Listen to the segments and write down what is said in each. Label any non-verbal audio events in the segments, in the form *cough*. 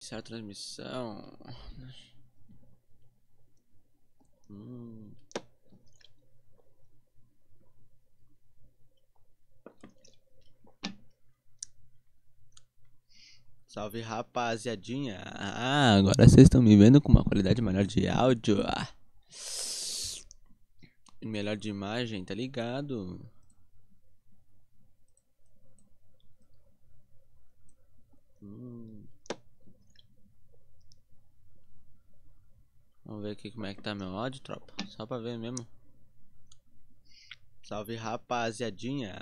Iniciar a transmissão. Hum. Salve rapaziadinha. Ah, agora vocês estão me vendo com uma qualidade melhor de áudio. Ah. Melhor de imagem, tá ligado? Hum. Vamos ver aqui como é que tá meu áudio, tropa. Só pra ver mesmo. Salve rapaziadinha.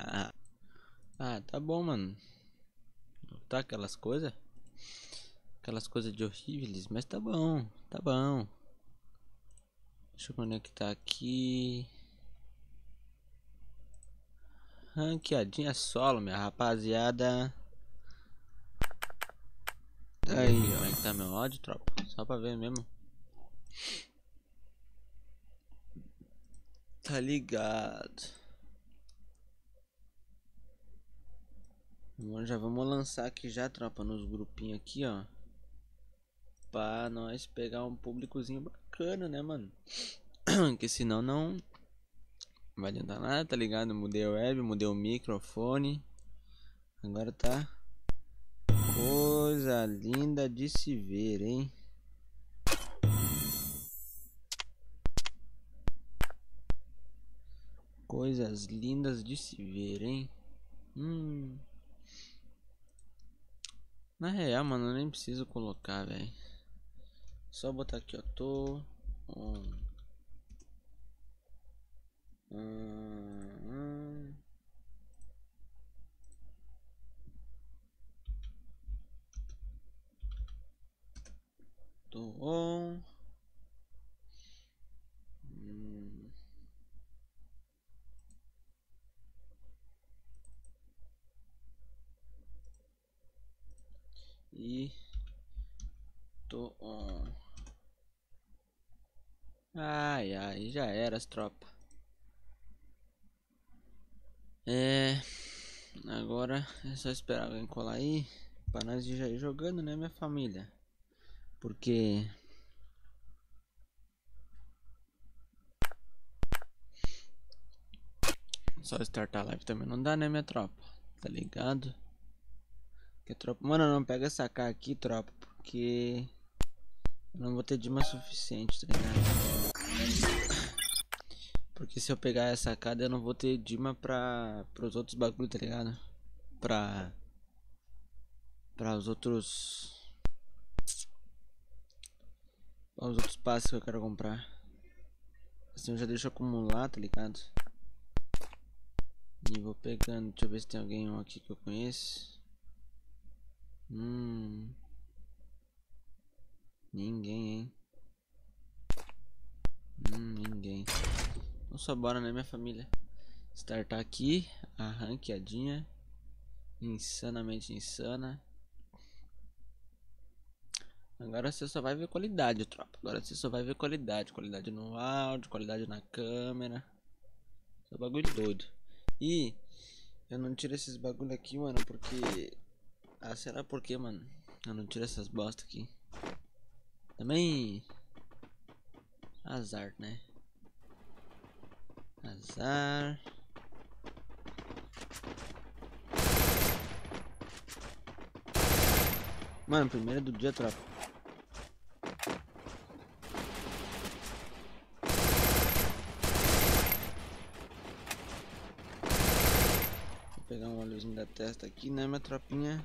Ah, tá bom, mano. Tá aquelas coisas. Aquelas coisas de horríveis, mas tá bom, tá bom. Deixa eu conectar aqui. Ranqueadinha solo, minha rapaziada. Aí, como é que tá meu áudio, tropa? Só pra ver mesmo. Tá ligado. Já vamos lançar aqui já, tropa, nos grupinhos aqui, ó. Pra nós pegar um públicozinho bacana, né, mano? *clears throat* que senão não vai adiantar nada, tá ligado? Mudei a web, mudei o microfone. Agora tá coisa linda de se ver, hein? Coisas lindas de se ver, hein? Hum. Na real, mano, eu nem preciso colocar, velho. Só botar aqui, ó. Tô hum. Tô on. E tô on. Ai, ai, já era as tropas. É. Agora é só esperar alguém colar aí. Pra nós já ir jogando, né, minha família? Porque. Só startar live também não dá, né, minha tropa? Tá ligado? Que tropa. Mano, não pega essa K aqui, tropa. Porque. Eu não vou ter dima suficiente, tá ligado? Porque se eu pegar essa cada eu não vou ter Dima pra. pros outros bagulho, tá ligado? Pra. Pra os outros. Os outros passes que eu quero comprar. Assim eu já deixo acumular, tá ligado? E vou pegando. Deixa eu ver se tem alguém aqui que eu conheço. Hum. Ninguém, hein? Hum, ninguém. Então só bora, né, minha família? Startar aqui, a ranqueadinha. Insanamente insana. Agora você só vai ver qualidade, tropa. Agora você só vai ver qualidade. Qualidade no áudio, qualidade na câmera. Só bagulho doido. E eu não tiro esses bagulho aqui, mano, porque... Ah, será por que, mano? Eu não tiro essas bosta aqui. Também... Azar, né? Azar. Mano, primeiro do dia, tropa. Vou pegar um óleozinho da testa aqui, né, minha tropinha?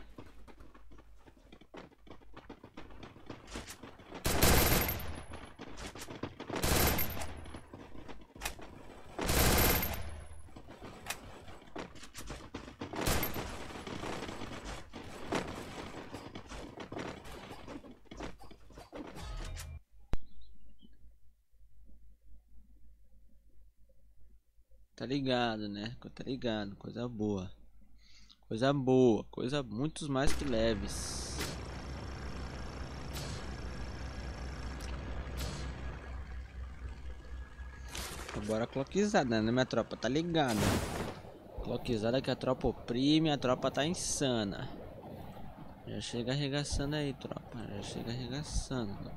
Tá ligado, né? Tá ligado, coisa boa. Coisa boa, coisa muitos mais que leves. Bora clockizada, né, minha tropa? Tá ligado? Clockizada que a tropa oprime, a tropa tá insana. Já chega arregaçando aí, tropa. Já chega arregaçando.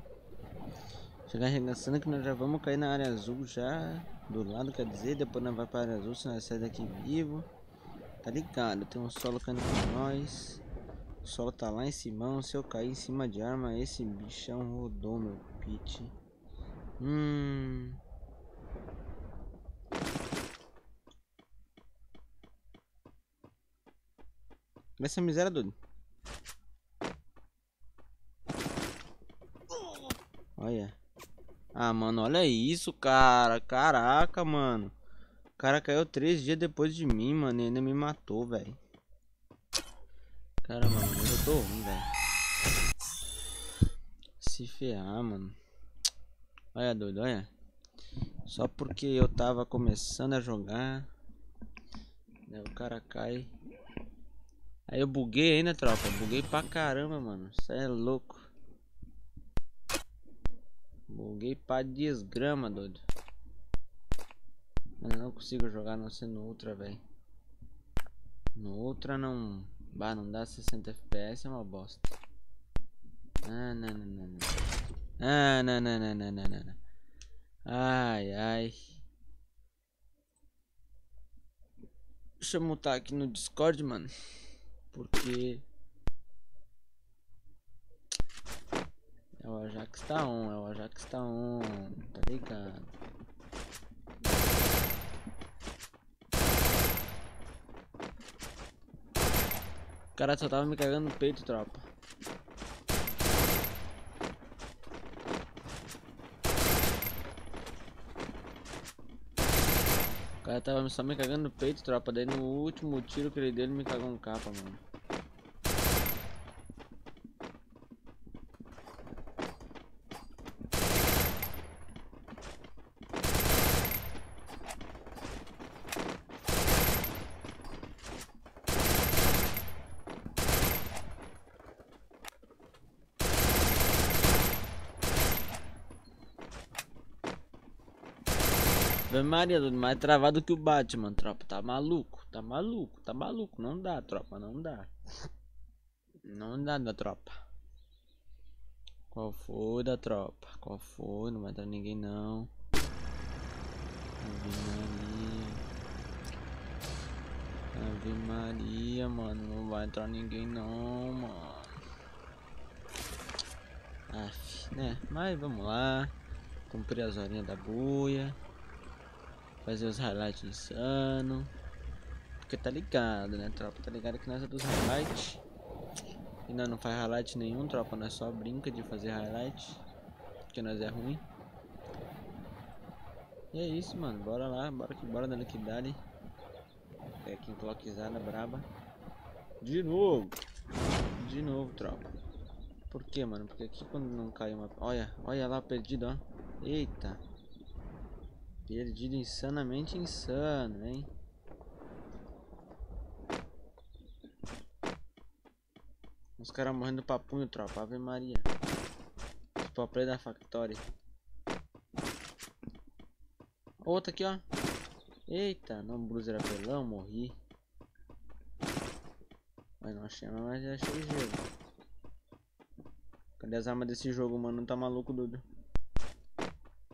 Chega arregaçando que nós já vamos cair na área azul já. Do lado, quer dizer, depois nós vai para azul, se nós sair daqui vivo. Tá ligado, tem um solo caindo com nós. O solo tá lá em cima, se eu cair em cima de arma, esse bichão rodou meu pit. Hum... Vai ser miséria, doido. Olha. Ah, mano, olha isso, cara. Caraca, mano. O cara caiu três dias depois de mim, mano. E ainda me matou, velho. Caramba, mano. Eu tô ruim, velho. Se ferrar, mano. Olha, doido, olha. Só porque eu tava começando a jogar. Né, o cara cai Aí eu buguei ainda, tropa. Buguei pra caramba, mano. Isso é louco. Buguei pra desgrama, doido. Mas eu não consigo jogar não sendo Ultra, velho. No Ultra não... Bah, não dá 60 FPS, é uma bosta. Ah, não, não, não, não. Ah, não, não, não, não, não, não. Ai, ai. Deixa eu mutar aqui no Discord, mano. Porque é o Ajax tá on, é o Ajax tá on, tá ligado? O cara só tava me cagando no peito, tropa. O cara tava só me cagando no peito, tropa. Daí no último tiro que ele deu, ele me cagou um capa, mano. Ave Maria, mais travado que o Batman, tropa. Tá maluco, tá maluco, tá maluco. Não dá, tropa, não dá. Não dá da tropa. Qual foi da tropa? Qual foi? Não vai entrar ninguém não. Ave Maria. Ave Maria, mano. Não vai entrar ninguém não, mano. Aff, né? Mas vamos lá. Cumprir as horinhas da buia. Fazer os highlights insano. Porque tá ligado, né, tropa? Tá ligado que nós é dos highlights. E nós não faz highlight nenhum, tropa. Nós só brinca de fazer highlight. Porque nós é ruim. E é isso, mano. Bora lá. Bora que bora dando que dá Pega aqui em clockzada braba. De novo. De novo, tropa. Por que, mano? Porque aqui quando não cai uma... Olha, olha lá perdido, ó. Eita. Perdido insanamente insano, hein? Os caras morrendo pra punho, tropa. Ave Maria. Os pop da Factory. Outra aqui, ó. Eita, não bruiser apelão, morri. Mas não achei, mas achei gelo. Cadê as armas desse jogo, mano? Não tá maluco, doido.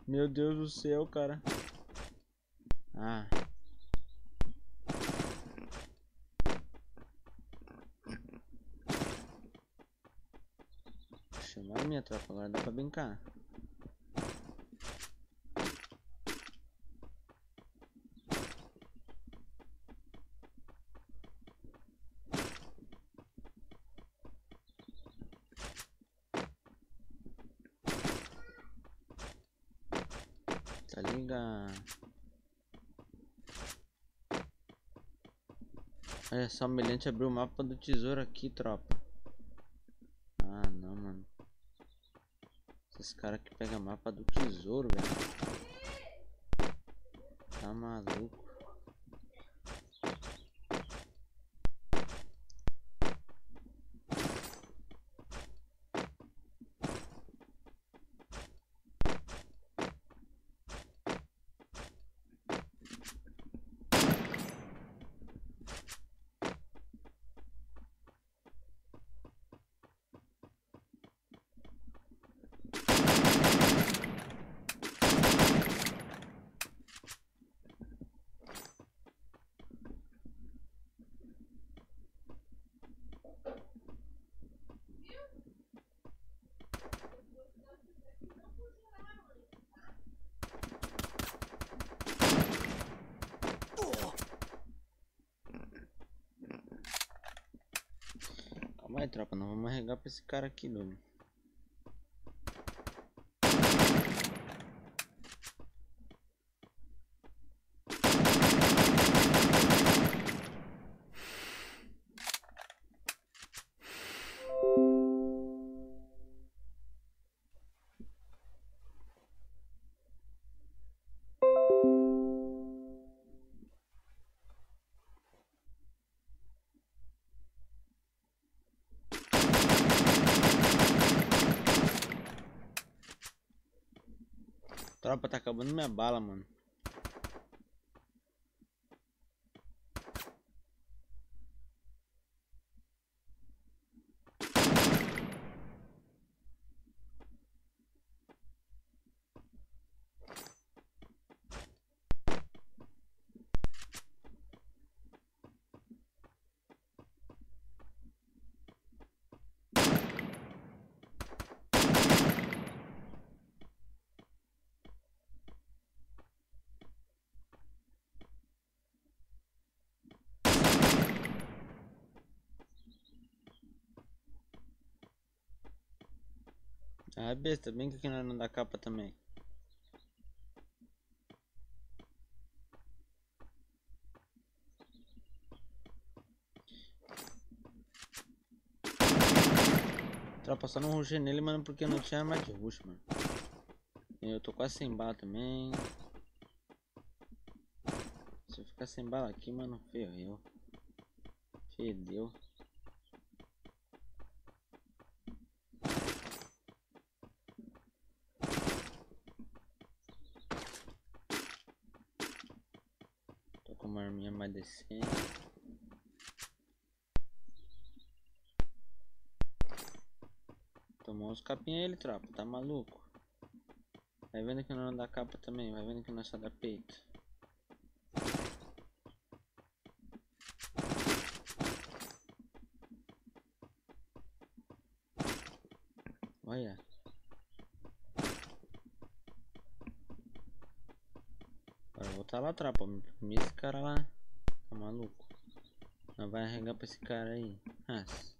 Meu Deus do céu, cara. Ah. Chamaram tropa, agora dá pra brincar. Tá ligado? Olha só, humilhante abriu o mapa do tesouro aqui, tropa. Ah, não, mano. Esses caras que pegam mapa do tesouro, velho. Tá maluco. Arregar pra esse cara aqui, doido. Tropa, tá acabando minha bala, mano. Ah, besta, bem que aqui não dá capa também. Tropa, só não rushei nele, mano, porque não tinha mais de rush, mano. Eu tô quase sem bala também. Se eu ficar sem bala aqui, mano, ferreu. Fedeu. uma decente. Tomou uns capinhos ele, tropa, tá maluco? Vai vendo que não dá capa também, vai vendo que não é só dá peito. Olha. tá lá pô. Me esse cara lá. Vai arregar pra esse cara aí. Nossa.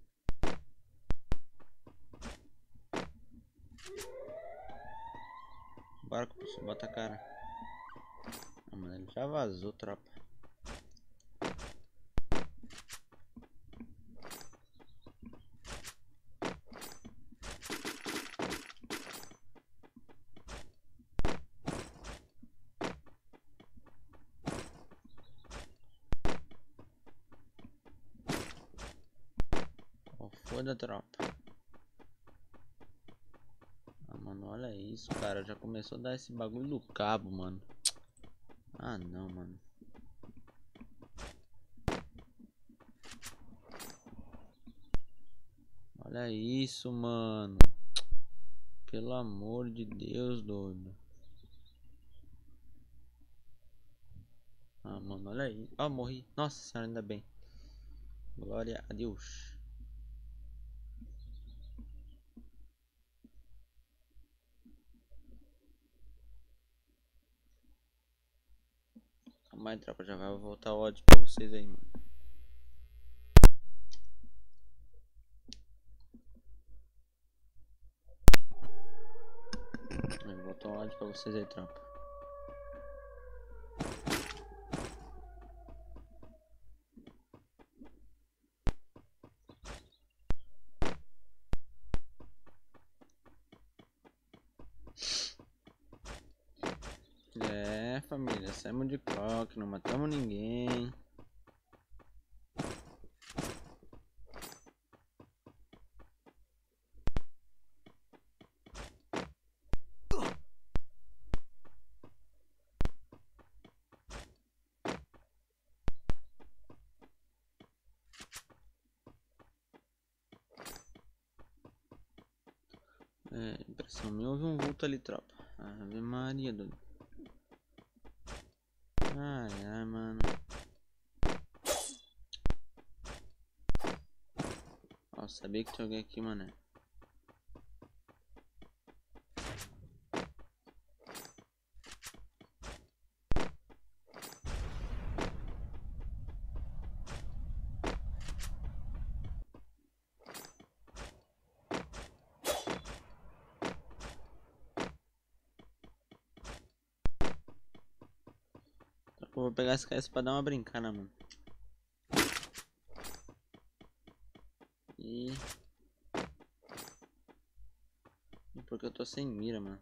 Barco, bota a cara. Ah, mano, ele já vazou, tropa. Foda tropa. Ah, mano, olha isso, cara. Já começou a dar esse bagulho do cabo, mano. Ah, não, mano. Olha isso, mano. Pelo amor de Deus, doido. Ah, mano, olha aí. Oh, morri. Nossa senhora, ainda bem. Glória a Deus. Mais tropa, já vai voltar ódio pra vocês aí, mano. Vai voltar ódio pra vocês aí, tropa. Saímos de clock, não matamos ninguém. É, impressão minha, houve um vulto ali, tropa. Ave Maria, doido. Sabia que tinha alguém aqui, mané. Tá, vou pegar esse KS pra dar uma brincada, mano. Sem mira, mano.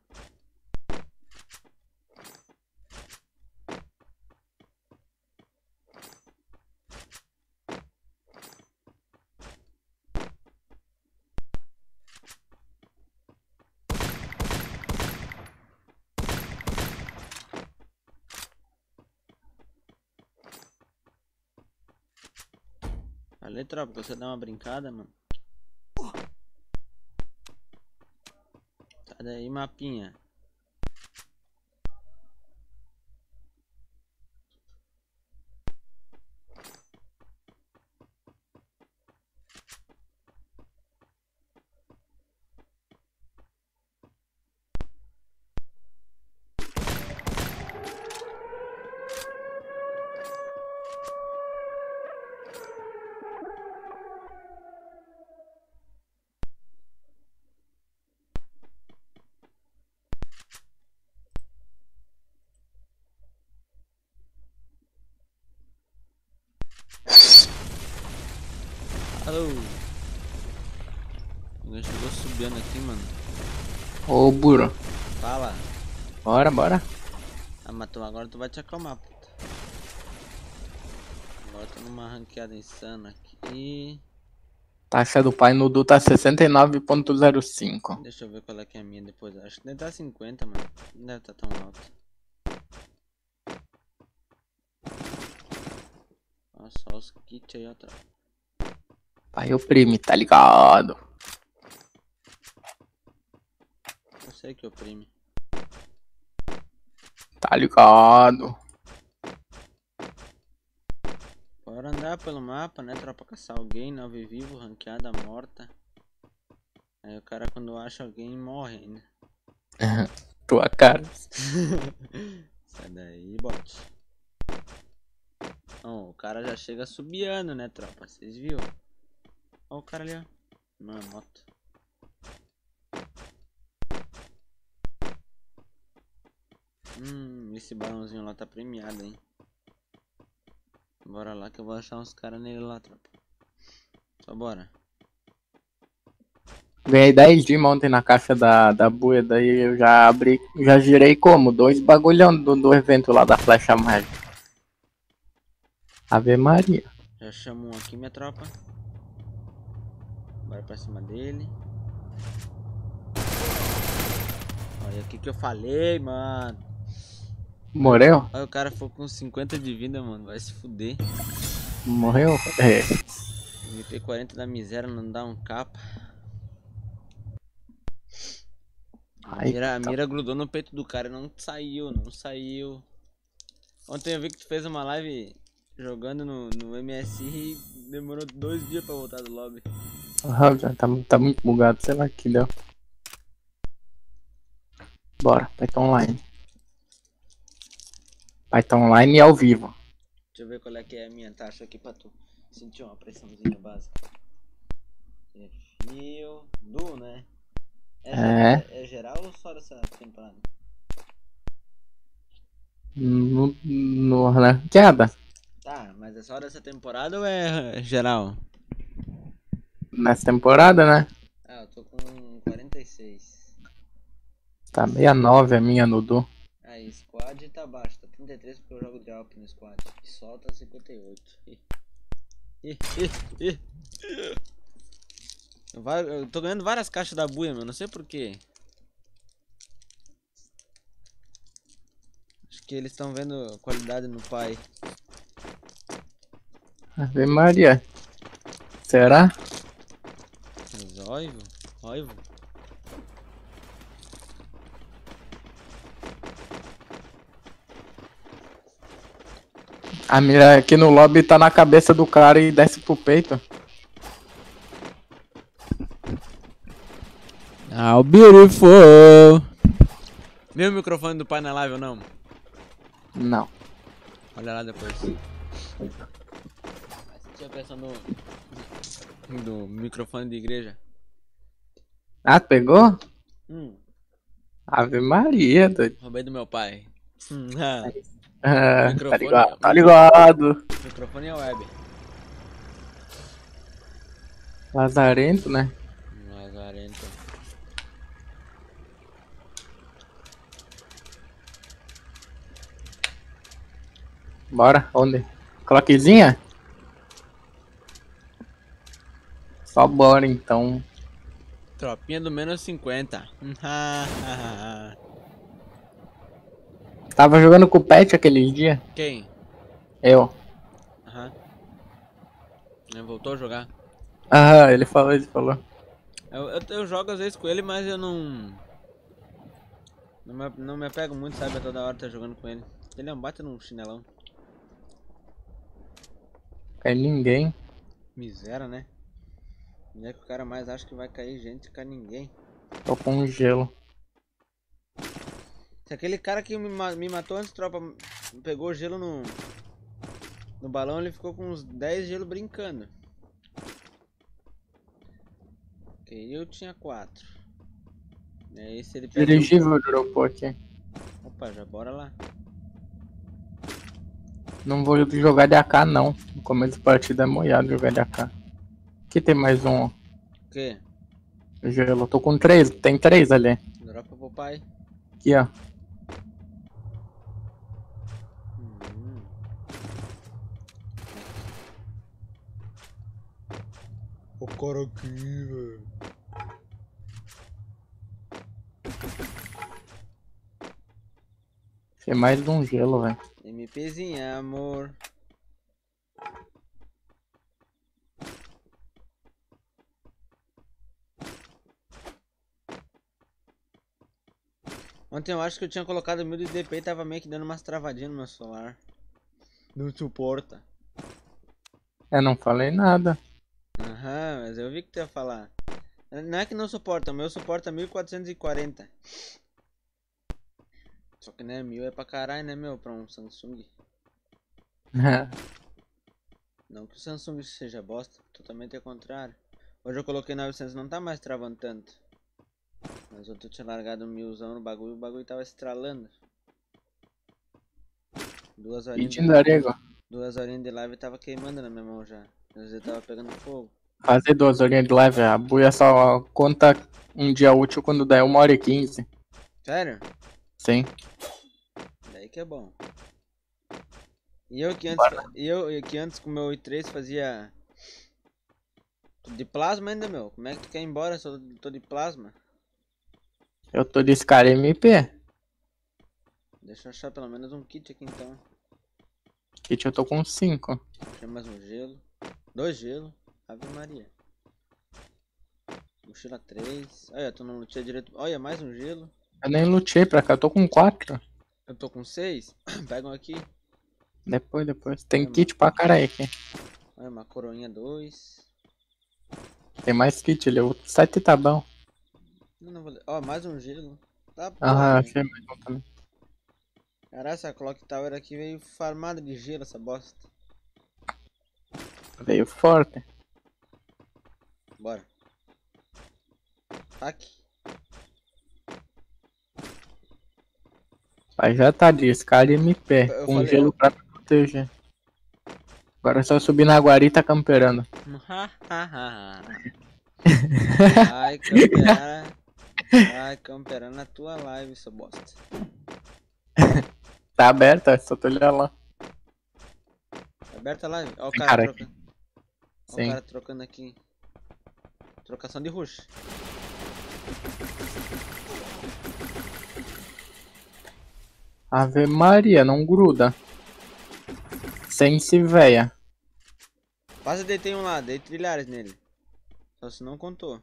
Valeu, tropa, você dá uma brincada, mano. Sai daí, mapinha. Alô. Alguém chegou subindo aqui, mano. Ô, burro. Fala. Bora, bora. Ah, mas tu, agora tu vai te acalmar, puta. Agora tô numa ranqueada insana aqui. Taxa do pai no Du tá 69.05. Deixa eu ver qual é que é a minha depois. Acho que deve estar 50, mano. Não deve estar tão alto. Olha só os kits aí atrás. Pai oprime, tá ligado? Eu sei que oprime. Tá ligado? Bora andar pelo mapa, né? Tropa caçar alguém, nove vivo, ranqueada morta. Aí o cara quando acha alguém morre ainda. *laughs* Tua cara. *laughs* Sai daí, bot. Ó, o cara já chega subiando, né, tropa? Vocês viram? Ó o cara ali, ó. Não, é moto. Hum, esse balãozinho lá tá premiado, hein? Bora lá que eu vou achar uns caras nele lá, tropa. Só bora. Ganhei 10 de ontem na caixa da, da buia, daí eu já abri, já girei como? Dois bagulhão do, do evento lá da flecha mágica. Ave Maria. Já chamo um aqui, minha tropa. Bora pra cima dele. Olha aqui que eu falei, mano. Morreu? Olha o cara foi com 50 de vida, mano. Vai se fuder. Morreu? É. MP 40 da miséria não dá um capa. A mira, a tá. mira grudou no peito do cara não saiu, não saiu. Ontem eu vi que tu fez uma live jogando no, no MSI e demorou dois dias pra voltar do lobby. Ah, já tá, tá muito bugado, sei lá que deu. Bora, Python Online. Python Online e ao vivo. Deixa eu ver qual é que é a minha taxa aqui pra tu sentir uma pressãozinha básica. Perfil. Du, né? É. ge- é geral ou só dessa temporada? No, no, na queda. Tá, mas é só dessa temporada ou é geral? Nessa temporada, né? Ah, eu tô com 46. Tá 69 a minha no Du. Aí, squad tá baixo, tá 33 porque eu jogo de Alp no squad. E tá 58. Ih. Ih, ih, ih. Eu, tô ganhando várias caixas da buia, meu, não sei porquê. Acho que eles estão vendo qualidade no pai. Ave Maria. Será? Zóivo? Oivo? A mira aqui no lobby tá na cabeça do cara e desce pro peito. How beautiful! Viu o microfone do pai na live ou não? Não. Olha lá depois. Tinha pressão no. do microfone de igreja. Ah, pegou? Hum, Ave Maria, doido. roubei do meu pai. Hum, *laughs* ah. É, tá ligado? Tá ligado. Microfone é web. Lazarento, né? Lazarento. Bora, onde? Cloquezinha? Só bora então. Tropinha do menos 50. *laughs* *laughs* Tava jogando com o Pet aquele dia? Quem? Eu. Aham. Ele voltou a jogar. Aham, ele falou, ele falou. Eu, eu, eu jogo às vezes com ele, mas eu não. Não me, não me apego muito, sabe? A toda hora tá jogando com ele. Ele é um bate num chinelão. Cai ninguém. Miséria, né? Onde é que o cara mais acha que vai cair gente, cai ninguém. Tô com gelo. Se aquele cara que me, ma- me matou antes, tropa, pegou gelo no. No balão, ele ficou com uns 10 gelo brincando. Ok, eu tinha 4. Aí se ele pega. Dirigível dropou aqui. Opa, já bora lá. Não vou jogar de AK não. No começo da partida é molhado jogar de AK. Aqui tem mais um. O quê? Gelo. Tô com três, tem três ali. Dropa pro pai. Aqui, ó. O cara aqui, velho. Tem mais um gelo, velho. MPzinha, amor. Ontem eu acho que eu tinha colocado 1000 de DP e tava meio que dando umas travadinhas no meu celular. Não suporta. Eu não falei nada. Aham, mas eu vi que tu ia falar. Não é que não suporta, o meu suporta 1440. Só que né, 1000 é pra caralho, né, meu, pra um Samsung. *laughs* Não que o Samsung seja bosta, totalmente ao contrário. Hoje eu coloquei 900, não tá mais travando tanto. Mas eu tinha largado um milzão no bagulho e o bagulho tava estralando. Duas horinhas, de, duas horinhas de live tava queimando na minha mão já. Às vezes tava pegando fogo. Fazer duas horinhas de live. A buia só conta um dia útil quando der uma hora e quinze. Sério? Sim. Daí que é bom. E eu que antes, eu e que antes com o meu i3 fazia de plasma ainda, meu. Como é que tu quer ir embora se eu tô de plasma? Eu tô de Scar MP. Deixa eu achar pelo menos um kit aqui então. Kit eu tô com cinco. Achei mais um gelo. Dois gelo. Ave Maria. Mochila 3. Olha, tu não lutei direito. Olha, mais um gelo. Eu nem lutei pra cá, eu tô com quatro. Eu tô com 6. *clears throat* Pegam aqui. Depois, depois. Tem Tá kit pra caralho aqui. Olha, uma coroinha 2. Tem mais kit ali. O site tá bom. Não, não vou. Ó, mais um gelo. Tá bom. Né? achei mais um também. Caralho, essa Clock Tower aqui veio farmada de gelo, essa bosta. Veio forte. Bora. Aqui. Aí já tá de Scar MP. Eu Com falei- gelo pra proteger. Agora é só subir na guarita e tá camperando. *laughs* Ai, camperar. Ai, camperar na tua live, seu bosta. *laughs* Tá aberta, só tô olhando lá. Tá aberta a live? Ó o cara, cara trocando. Ó o cara trocando aqui. Trocação de rush. Ave Maria, não gruda. Sense véia. Quase deitei um lá, dei trilhares nele. Só se não contou.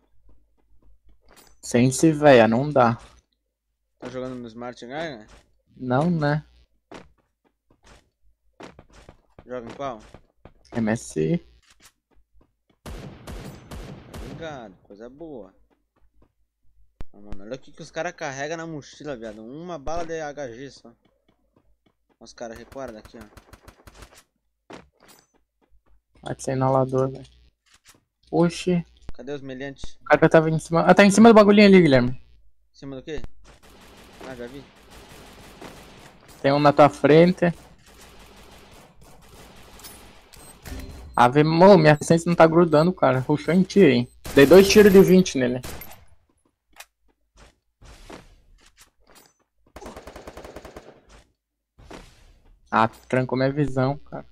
Sense véia, não dá. Tá jogando no Smart Guy, né? Não, né? Joga em qual? MSI ligado? Coisa boa. Ah, mano, olha o que, que os caras carregam na mochila, viado. Uma bala de HG só. Os caras recuaram daqui, ó. vai ser inalador, velho. Oxi. Cadê os meliantes? O cara tava em cima. Ah, tá em cima do bagulhinho ali, Guilherme. Em cima do quê? Ah, já vi. Tem um na tua frente. Ave, mano, minha assistência não tá grudando, cara. Ruxou em ti, hein. Dei dois tiros de 20 nele. Ah, trancou minha visão, cara.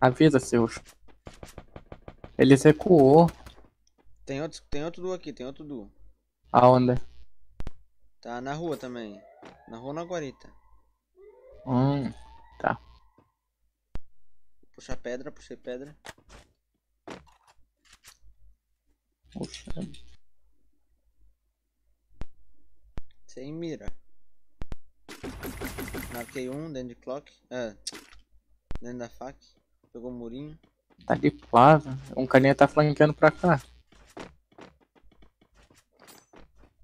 Avisa, seus. Ele recuou. Tem outro, tem outro duo aqui, tem outro duo. Aonde? Tá na rua também. Na rua na guarita. Hum. Puxa pedra, puxei pedra. Puxa. Sem mira. Marquei um dentro de clock. É. Dentro da fac. Pegou o murinho. Tá de plaza. Um carinha tá flanqueando pra cá.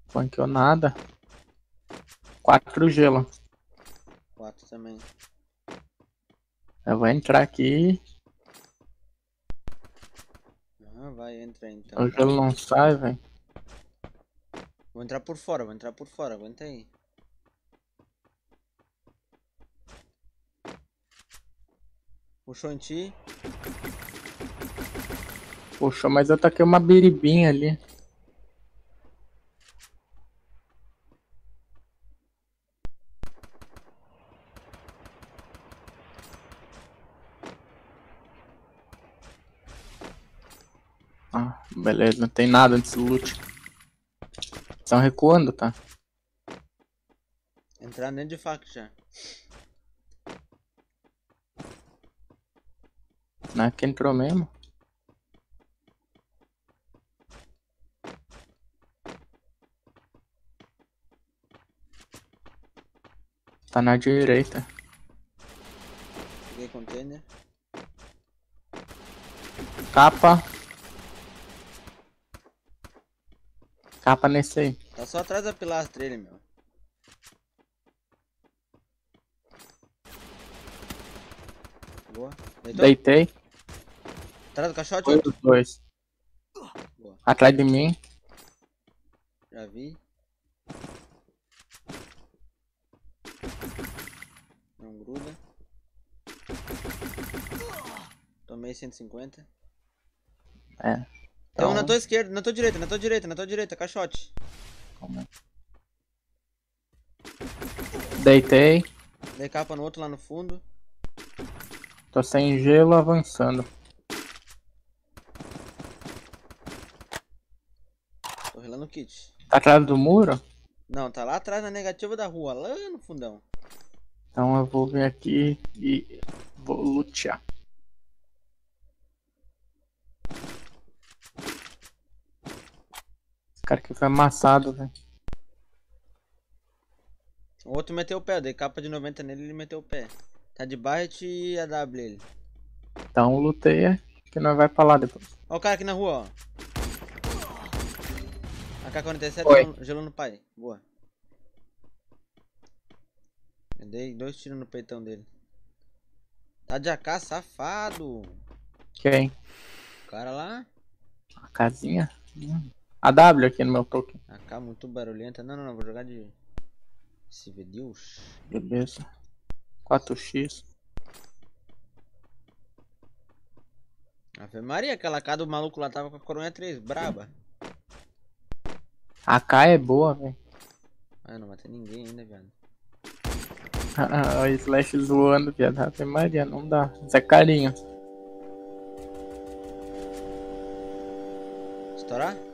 Flanqueou nada. Quatro gelo. Quatro também. Eu vou entrar aqui. Ah, vai, entra então. O gelo não sai, velho. Vou entrar por fora, vou entrar por fora, aguenta aí. Puxou em ti. Puxou, mas eu taquei uma biribinha ali. Ah, beleza, não tem nada nesse loot. Estão recuando, tá? Entrar dentro de faca já. Não é que entrou mesmo? Tá na direita. Peguei container. Capa. Capa nesse aí. Tá só atrás da pilastra ele, meu. Boa. Deitou? Deitei. Atrás do caixote, os dois. Boa. Atrás de mim. Já vi. Não gruda. Tomei 150. É. Tem um na Então- tua esquerda, na tua direita, na tua direita, na tua direita, caixote. Calma. Deitei. Dei capa no outro lá no fundo. Tô sem gelo avançando. Tô relando o kit. Tá atrás do muro? Não, tá lá atrás na negativa da rua, lá no fundão. Então eu vou vir aqui e vou lutear. Cara aqui foi amassado, velho. O outro meteu o pé, eu dei capa de 90 nele ele meteu o pé. Tá de Barret e AW ele. Então luteia que nós vai pra lá depois. Ó o cara aqui na rua, ó. AK-47 Oi. gelo, gelo no pai. Boa. Eu dei dois tiros no peitão dele. Tá de AK, safado. Quem? O cara lá. A casinha? Hum. A W aqui no meu token. AK muito barulhenta. Não, não, não. Vou jogar de... Civil Deus. Beleza. 4x. Ave Maria, aquela AK do maluco lá tava com a coronha 3, braba. A K é boa, velho. Ah, não matei ninguém ainda, viado. *laughs* o Slash zoando, viado. Ave Maria, não dá. Zé Carinho. Estourar?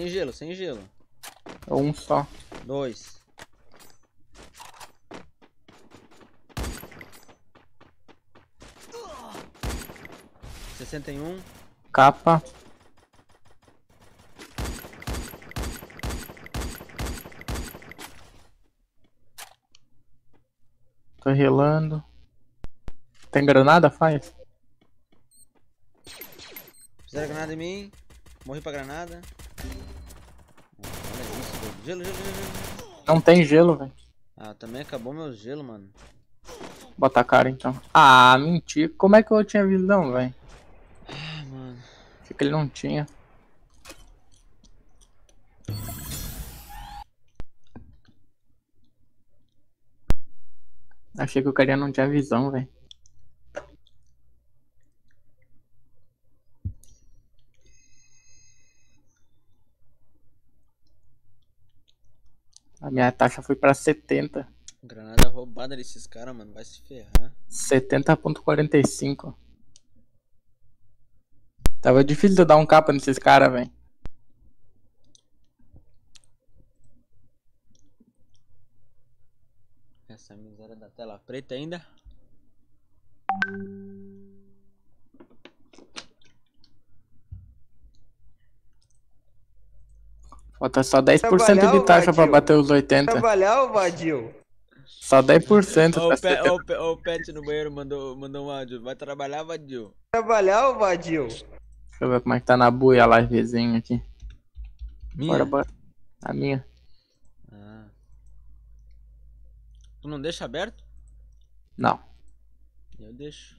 Sem gelo, sem gelo. Um só. Dois. Sessenta e um. Capa. Tô relando. Tem granada? Faz. Fizeram granada em mim. Morri pra granada. Gelo, gelo, gelo. Não tem gelo, velho. Ah, também acabou meu gelo, mano. Bota a cara, então. Ah, mentira. Como é que eu tinha visão, velho? Ah, mano. Achei que ele não tinha. Achei que o cara não tinha visão, velho. A minha taxa foi pra 70. Granada roubada desses caras, mano. Vai se ferrar. 70.45. Tava difícil de eu dar um capa nesses caras, velho. Essa miséria da tela preta ainda. Falta só 10% Trabalhar, de taxa pra bater os 80. Trabalhar, ô Vadil. Só 10% Ó, pra o, Pe- 70. ó, o o Pet no banheiro mandou, mandou um áudio. Vai trabalhar, Vadil. Trabalhar, ô Vadil. Deixa eu ver como é que tá na buia a livezinha aqui. Minha? Bora, bora. A minha. Ah. Tu não deixa aberto? Não. Eu deixo.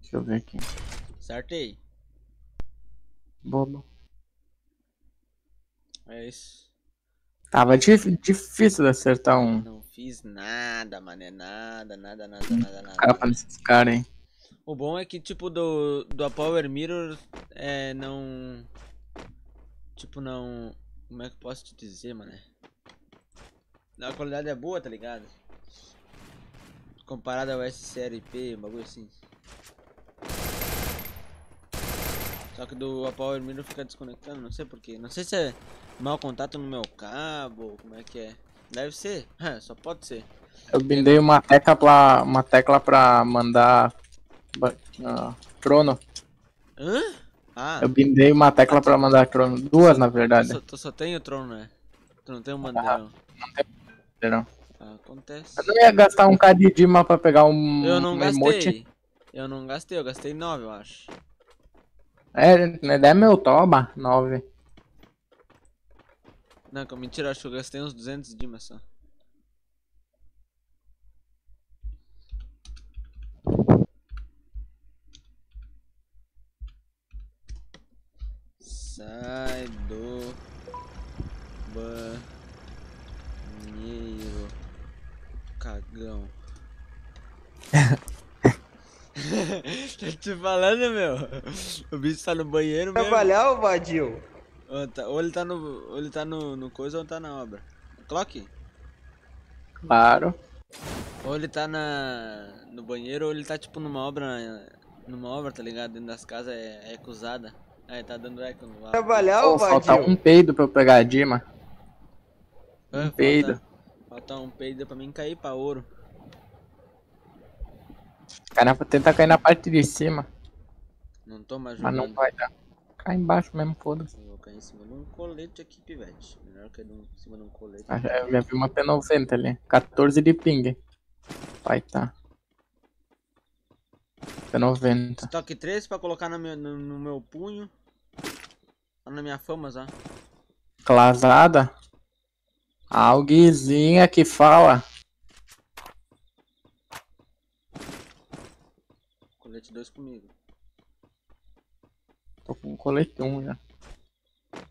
Deixa eu ver aqui. Sartei. Bobo. É isso. Tava dif- difícil de acertar um Não fiz nada, mané. Nada, nada, nada, nada, nada. capa nesses caras aí. O bom é que, tipo, do, do Power Mirror, é, não... Tipo, não... Como é que eu posso te dizer, mané? A qualidade é boa, tá ligado? Comparado ao SCRP, um bagulho assim. Só que do a Power Mirror fica desconectando, não sei porquê. Não sei se é mau contato no meu cabo, como é que é. Deve ser, *laughs* é, só pode ser. Eu bindei uma tecla pra, uma tecla pra mandar ba- ah, trono. Hã? Ah, Eu bindei uma tecla pra mandar trono. Duas, na verdade. só, tu só tem o trono, né? Tu não tem um bandeirão. Entendeu? Ah, acontece. Eu não ia gastar um K de Dima pra pegar um, Eu não um gastei. emote. Eu não gastei, eu gastei 9, eu acho. É, né, é meu toba. 9. Não, que mentira, acho que eu gastei uns 200 de só. Sai do banheiro, cagão. *laughs* *laughs* Tô te falando, meu. O bicho tá no banheiro mesmo. Trabalhar, ô Vadil. Ou, tá- ou ele tá no. Ou ele tá no, no coisa ou tá na obra. Clock? Claro. Ou ele tá na. no banheiro ou ele tá tipo numa obra. Numa obra, tá ligado? Dentro das casas é, é acusada. Aí tá dando eco no ar. Trabalhar, ô falta Vadil. um peido pra eu pegar a Dima. É, um falta- peido. Falta um peido pra mim cair pra ouro. Cara, vou tentar cair na parte de cima. Não tô mais Mas jogando. não vai dar. Cai embaixo mesmo, foda-se. Eu vou cair em cima de um colete aqui, pivete. Melhor cair em cima de um colete. Ah, já- Eu já vi uma P90 ali. 14 de ping. Vai tá. P90. Estoque 3 pra colocar no meu, no, no meu punho. Tá na minha fama já. Clasada. Alguizinha que fala. Colete 2 comigo. Tô com colete 1 já.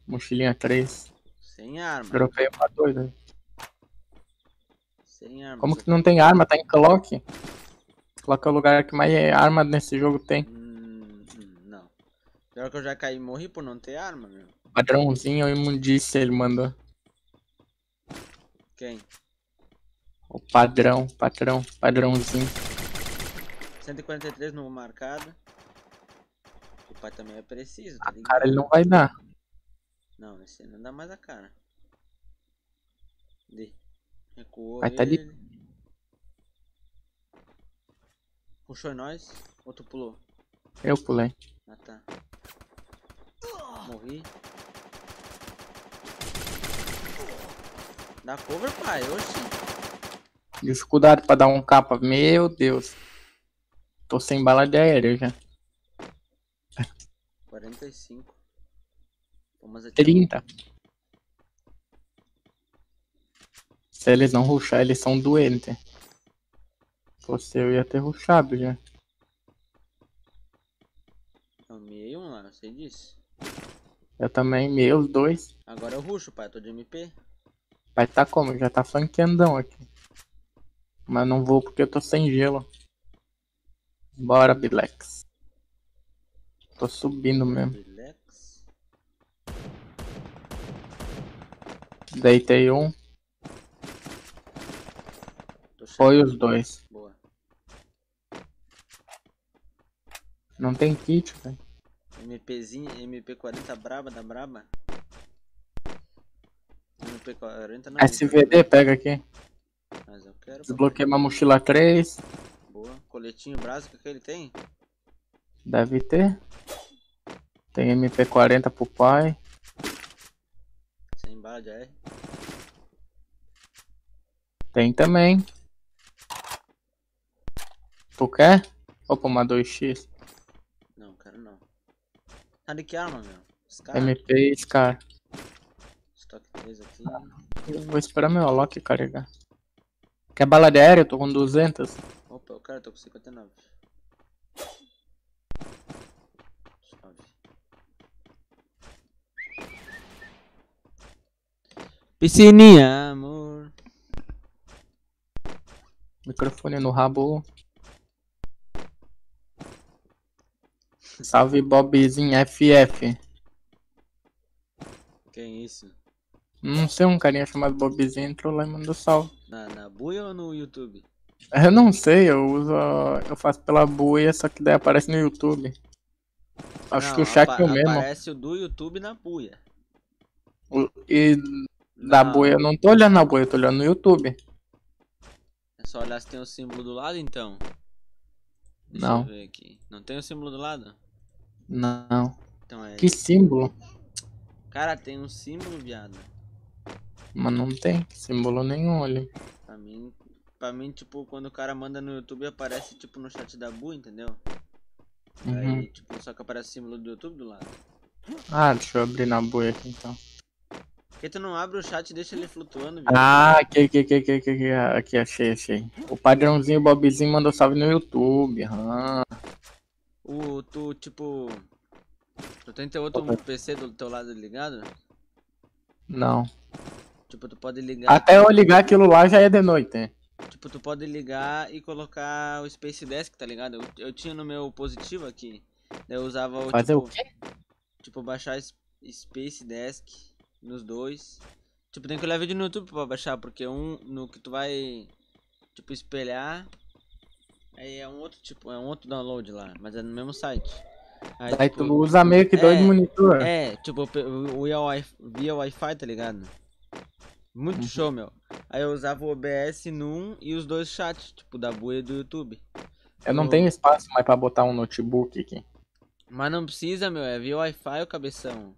Mochilinha 3. Sem arma. Dropei uma 2. né? Sem arma. Como que não tem arma? Tá em clock? Clock é o lugar que mais arma nesse jogo tem. Hum, não. Pior que eu já caí e morri por não ter arma, meu. Padrãozinho imundícia ele mandou. Quem? O padrão, padrão, padrãozinho. 143 no marcada. O pai também é preciso, tá ligado? Cara, ele não vai dar. Não, esse não dá mais a cara. Dê. Recuou Vai tá de- ele. Puxou em nós. Outro pulou. Eu pulei. Ah tá. Morri. Dá cover, pai. Oxi. Dificuldade pra dar um capa. Meu Deus. Tô sem bala de aéreo já. 45. Pô, mas é 30. Se eles não ruxar, eles são doentes. Você eu ia ter ruxado já. Eu miei um lá, não sei disso. Eu também, meus dois. Agora eu ruxo, pai. Eu tô de MP. Vai tá como? Já tá flanqueandão aqui. Mas não vou porque eu tô sem gelo. Bora, Bilex. Tô subindo mesmo. Relax. Deitei um, foi os dois. Boa. Não tem kit, velho. MPzinho, MP40 braba da braba. MP40 não. SVD, pega aqui. Mas eu quero. Desbloqueei uma mochila 3. Coletinho básico que ele tem? Deve ter. Tem MP40 pro pai. Sem bala de AR. Tem também. Tu quer? Opa, uma 2x. Não, quero não. Tá de que arma, meu? Scar? MP Scar. Stock 3 aqui. Eu vou esperar meu Alok carregar. Quer bala de aéreo? Eu tô com 200. O cara tô com 59. Suave. Piscininha, amor. Microfone no rabo. Salve Bobzinho FF. Quem é isso? Não sei, um carinha chamado Bobzinho entrou lá e mandou salve. Na, na buia ou no YouTube? Eu não sei, eu uso. Eu faço pela buia, só que daí aparece no YouTube. Acho Não, que o chat é o mesmo. Aparece o do YouTube na buia. O- E da Não, buia, eu não tô olhando na buia, eu tô olhando no YouTube. É só olhar se tem o símbolo do lado então. Deixa Não. eu ver aqui. Não tem o símbolo do lado? Não. Então é. Que símbolo? Cara, tem um símbolo, viado. Mas não tem símbolo nenhum ali. Pra mim, pra mim, tipo, quando o cara manda no YouTube, aparece, tipo, no chat da Bu, entendeu? Uhum. Aí, tipo, só que aparece o símbolo do YouTube do lado. Ah, deixa eu abrir na buia aqui então. Por que tu não abre o chat e deixa ele flutuando, viado? Ah, aqui, aqui, aqui, aqui, aqui, aqui, achei, achei. O padrãozinho Bobzinho mandou salve no YouTube. Ah, O, tu, tipo... Tu tem teu outro PC do teu lado ligado? não. Tipo, tu pode ligar... Até eu ligar aquilo lá já é de noite. hein? Tipo, tu pode ligar e colocar o Space Desk, tá ligado? Eu, eu tinha no meu positivo aqui. Eu usava o, Fazer tipo... o quê? Tipo, baixar Space Desk nos dois. Tipo, tem que olhar vídeo no YouTube pra baixar, porque um no que tu vai, tipo, espelhar. Aí é um outro tipo, é um outro download lá, mas é no mesmo site. Aí, tipo, tu usa meio que dois é, monitores. É, tipo, via Wi-Fi, tá ligado? Muito Uhum. show, meu. Aí eu usava o OBS num e os dois chats, tipo, da buia e do YouTube. Eu não o- tenho espaço mais pra botar um notebook aqui. Mas não precisa, meu, é via Wi-Fi o cabeção.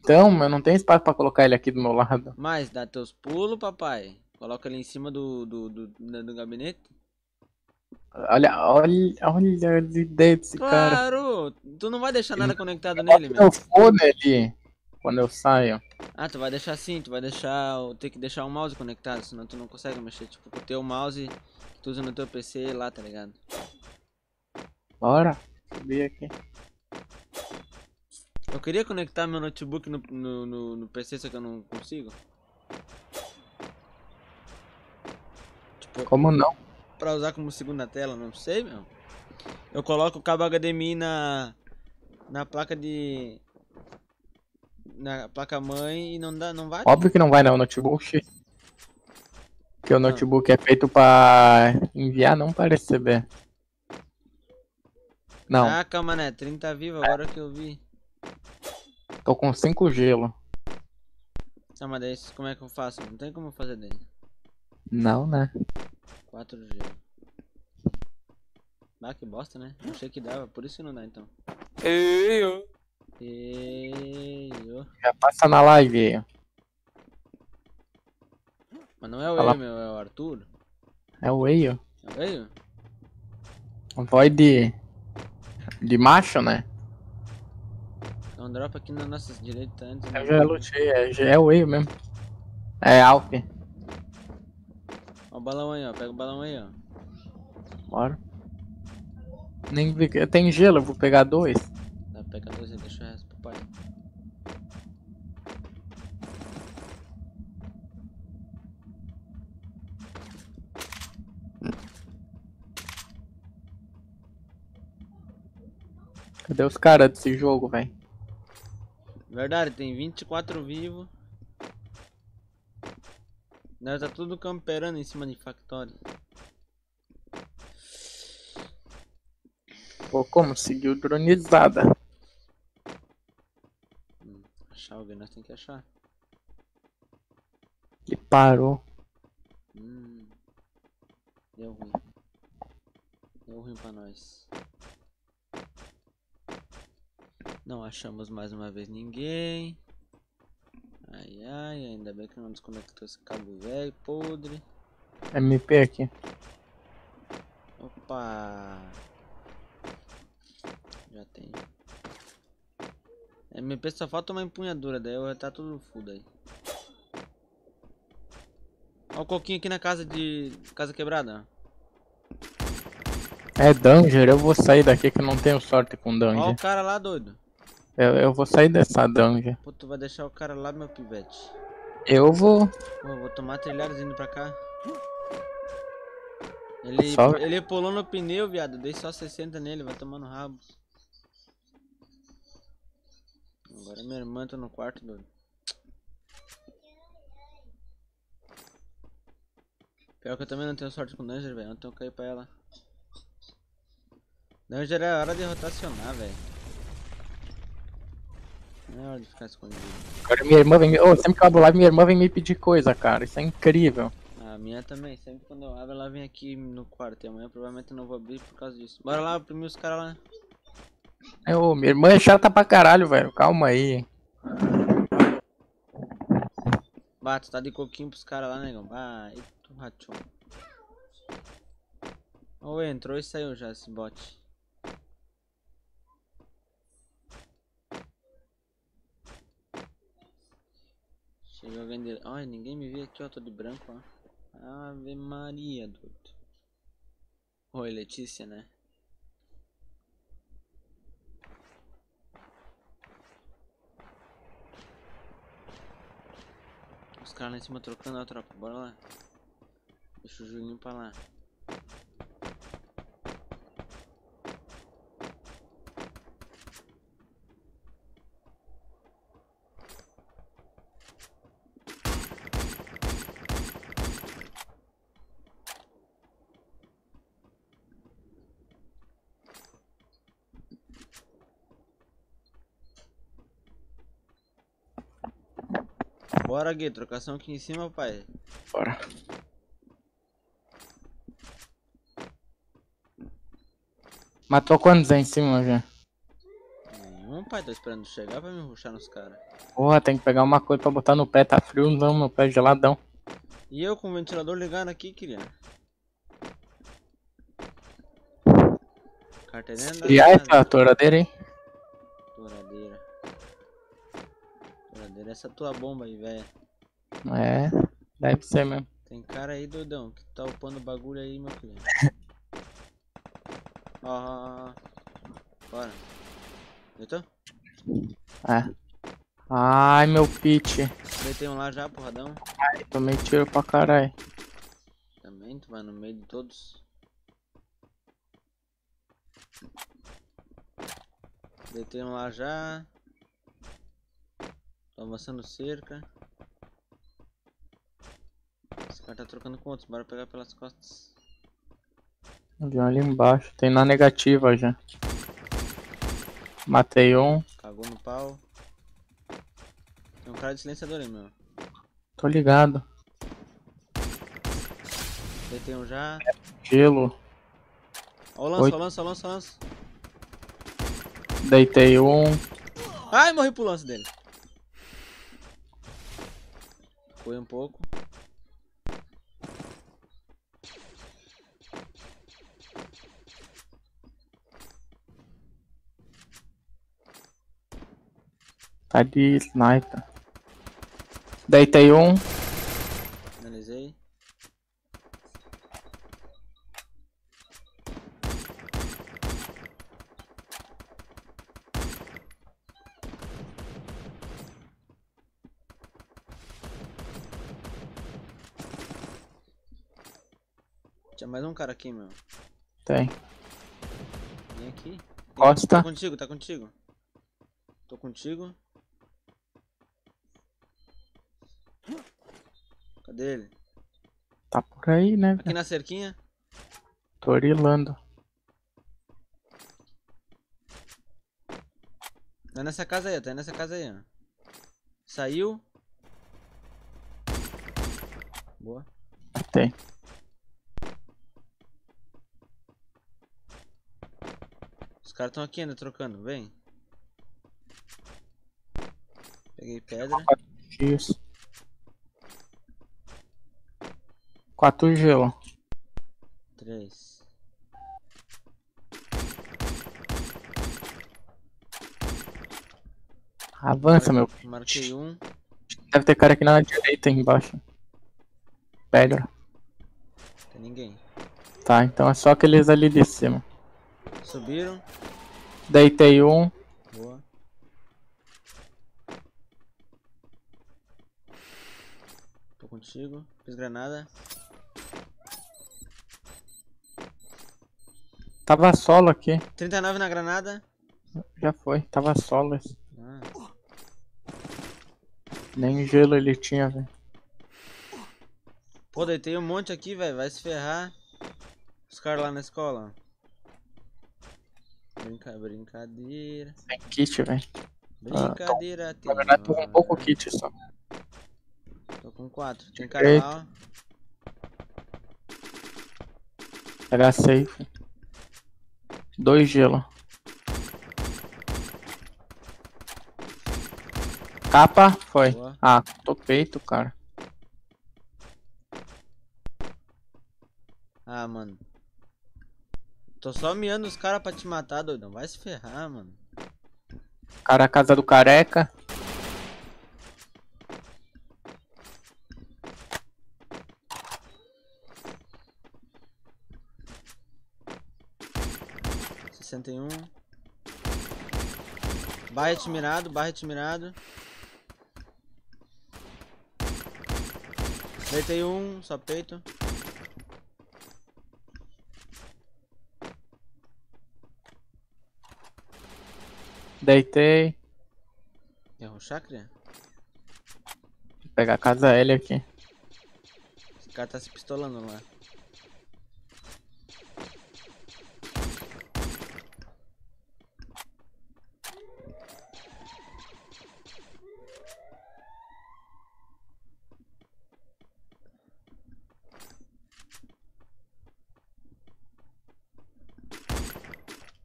Então, eu não tenho espaço pra colocar ele aqui do meu lado. Mas dá teus pulos, papai. Coloca ele em cima do, do, do, do, do gabinete. Olha, olha, olha as ideias desse cara. Claro! Tu não vai deixar nada conectado nele, meu meu. fone ali quando eu saio. Ah, tu vai deixar assim, tu vai deixar. Ter que deixar o mouse conectado, senão tu não consegue mexer. Tipo, o teu mouse que tu usa no teu PC lá, tá ligado? Bora. Subir aqui. Eu queria conectar meu notebook no, no, no, no PC, só que eu não consigo. Tipo, Como não? pra usar como segunda tela, não sei, meu. Eu coloco o cabo HDMI na na placa de na placa mãe e não dá, não vai. Óbvio que não vai não, notebook. Porque o Ah. notebook é feito pra enviar, não para receber. Não, Ah, calma, né? 30 vivo agora que eu vi. tô com 5 gelo. Ah, mas daí como é que eu faço? Não tem como fazer daí. Não, né? 4G. Ah, que bosta, né? Achei que dava, por isso que não dá então. Ei, E... ô. Já passa na live aí. Mas não é o Fala. meu, é o Arthur. É o Eio. É o eu? Voz de. De macho, né? Então dropa aqui nas nossas direitas antes. né? Eu já lutei, é, já é o Eio mesmo. É Alp. Ó o balão aí, ó. Pega o balão aí, ó. Bora. Nem. Tem gelo, eu vou pegar dois. Pega a luz e deixa o resto pro pai. Cadê os caras desse jogo, velho? Verdade, tem 24 vivos. Nós tá tudo camperando em cima de factório. Pô, como? Seguiu dronizada. Achar alguém, nós tem que achar. E parou. Hum. Deu ruim. Deu ruim pra nós. Não achamos mais uma vez ninguém. Ai ai, ainda bem que não desconectou esse cabo velho, podre. MP aqui. Opa! Já tem. MP só falta uma empunhadura, daí vai tá tudo full daí. Ó o coquinho aqui na casa de. casa quebrada. É Danger, eu vou sair daqui que eu não tenho sorte com Ó Danger. o cara lá doido. Eu, eu vou sair dessa Danger. Pô, tu vai deixar o cara lá, meu pivete. Eu vou. Pô, vou tomar trilhados indo pra cá. Ele, Só- ele pulou no pneu, viado. Dei só 60 nele, vai tomar no rabo. Agora minha irmã tá no quarto, doido. Pior que eu também não tenho sorte com Danger, velho. Ontem eu caí pra ela. Danger é hora de rotacionar, velho. Não é hora de ficar escondido. Agora minha irmã vem. me- Ô, sempre que eu abro live, minha irmã vem me pedir coisa, cara. Isso é incrível. A minha também, sempre quando eu abro ela vem aqui no quarto e amanhã provavelmente eu não vou abrir por causa disso. Bora lá oprimir os caras lá. É, ô, minha irmã é chata pra caralho, velho. Calma aí. Bato, tá de coquinho pros caras lá, negão. Bah, eita, rachou. Ô, entrou e saiu já esse bot. Chega alguém dele. Ai, ninguém me vê aqui, ó. Tô de branco, ó. Ave Maria, doido. Oi, Letícia, né? A tropa, bora lá. Deixa o Julinho pra lá. Bora, Gui, trocação aqui em cima, pai. Bora. Matou quantos aí em cima já? Nenhum, pai, tô esperando chegar pra me ruxar nos caras. Porra, tem que pegar uma coisa pra botar no pé. Tá frio, não, meu pé é geladão. E eu com o ventilador ligado aqui, queria. Carteirinha da E aí, essa touradeira, hein? Touradeira. Touradeira, essa tua bomba aí, velho. É, deve ser mesmo. Tem cara aí, doidão, que tá upando o bagulho aí, meu cliente. *laughs* Ó, ó, ó. Bora. Deitou? É. Ai, meu pitch. Deitei um lá já, porradão. Tomei tiro pra caralho. Também, tu vai no meio de todos. Deitei um lá já. Tô avançando cerca. Esse cara tá trocando com outros, bora pegar pelas costas. Vi um ali embaixo. Tem na negativa já. Matei um. Cagou no pau. Tem um cara de silenciador aí, meu. Tô ligado. Deitei um já. Gelo. Ó o lança, ó o lança, ó o lança, ó o lança. Deitei um. Ai, morri pro lance dele. Foi um pouco. Tá de sniper. Deitei um. Finalizei. Tinha mais um cara aqui, meu. Tem. Vem aqui. Costa. Tá contigo, tá contigo. Tô contigo. Cadê ele? Tá por aí, né? Aqui na cerquinha. Tô orilando. Tá nessa casa aí, tá nessa casa aí. Saiu. Boa. Tem. Caras estão aqui ainda trocando, vem. Peguei pedra. Isso. Quatro gelo. Três. Avança, meu. Marquei um. Deve ter cara aqui na direita, embaixo. Pedra. Tem ninguém. Tá, então é só aqueles ali de cima. Subiram. Deitei um. Boa. Tô contigo. Fiz granada. Tava solo aqui. 39 na granada. Já foi. Tava solo. esse. Ah, Nem gelo ele tinha, velho. Pô, deitei um monte aqui, velho. Vai se ferrar. Os caras lá na escola. Brinca... Brincadeira. Tem kit, velho. Brincadeira. Na verdade, tô com um pouco kit só. Tô com 4. Tem ó. Pegar safe. Dois gelo. Capa, foi. Boa. Ah, tô peito, cara. Ah, mano. Tô só miando os caras pra te matar, doidão. Vai se ferrar, mano. Cara, a casa do careca. Sessenta e um. Barret mirado, barret mirado. Deitei um, só peito. Deitei. Errou o chakra? Vou pegar a casa L aqui. Esse cara tá se pistolando lá.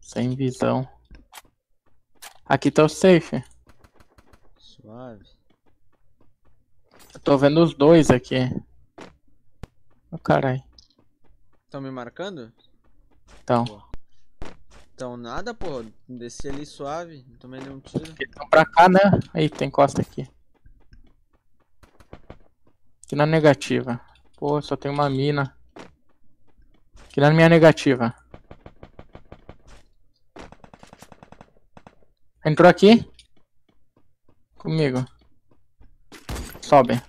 Sem visão. Aqui tá o safe. Suave. Eu tô vendo os dois aqui. Ô caralho. Tão me marcando? Então. Então nada, pô. Desci ali suave. Não tomei nenhum tiro. Estão pra cá, né? Aí, tem costa aqui. Aqui na negativa. Pô, só tem uma mina. Aqui na minha negativa. Entrou aqui? Comigo. Sobe.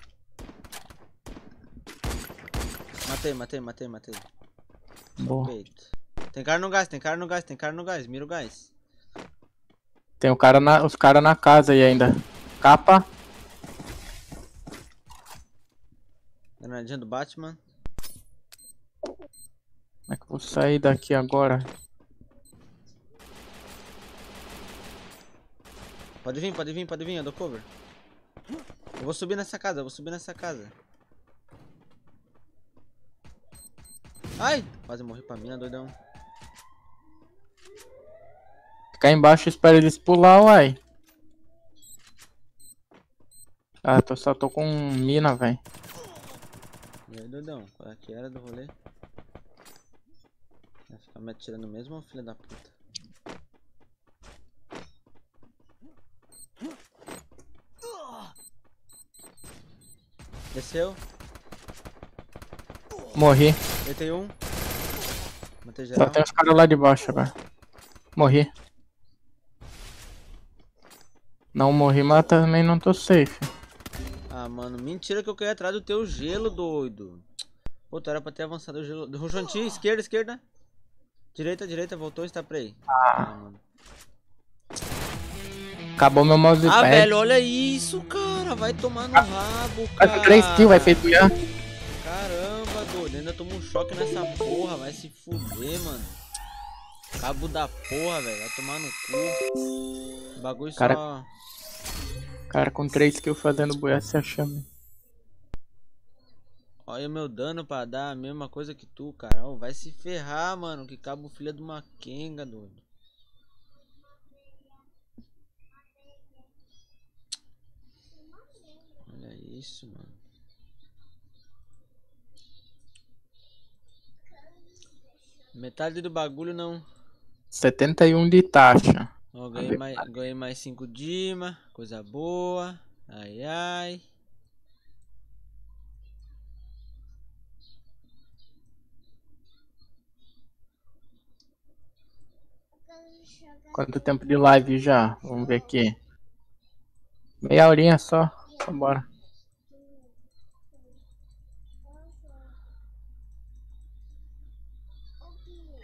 Matei, matei, matei, matei. Boa. Peito. Tem cara no gás, tem cara no gás, tem cara no gás. Mira o gás. Tem o cara na, os caras na casa aí ainda. Capa. Granadinha do Batman. Como é que eu vou sair daqui agora? Pode vir, pode vir, pode vir, eu dou cover. Eu vou subir nessa casa, eu vou subir nessa casa. Ai! Quase morri pra mina, doidão. Ficar embaixo e espera eles pular, uai. Ah, tô, só tô com mina, velho. E aí, doidão? Qual é que era do rolê? Vai ficar me atirando mesmo, filho da puta? Desceu, Morri. deitei um. Matei Só geral. tem os caras lá de baixo agora. Morri. Não morri, mas também não tô safe. Ah, mano, mentira que eu caí atrás do teu gelo, doido. Pô, tu era pra ter avançado o gelo. Roxanti, esquerda, esquerda. Direita, direita, voltou, está pra aí. Ah. mano. Acabou meu mousepad. Ah, velho, olha isso, cara. Vai tomar no rabo, Vai cara. com 3 kills, vai feito já. Caramba, doido. Ainda tomou um choque nessa porra. Vai se fuder, mano. Cabo da porra, velho. Vai tomar no cu. O bagulho Cara- só. Cara, com 3 kills fazendo buia se achando. Olha o meu dano pra dar a mesma coisa que tu, cara. Ó, vai se ferrar, mano. Que cabo filha de uma quenga, doido. Olha isso, mano. Metade do bagulho não. 71 de taxa. Ó, ganhei mais, ganhei mais 5 Dima. Coisa boa. Ai, ai. Quanto tempo de live já? Vamos ver aqui. Meia horinha só. Vambora.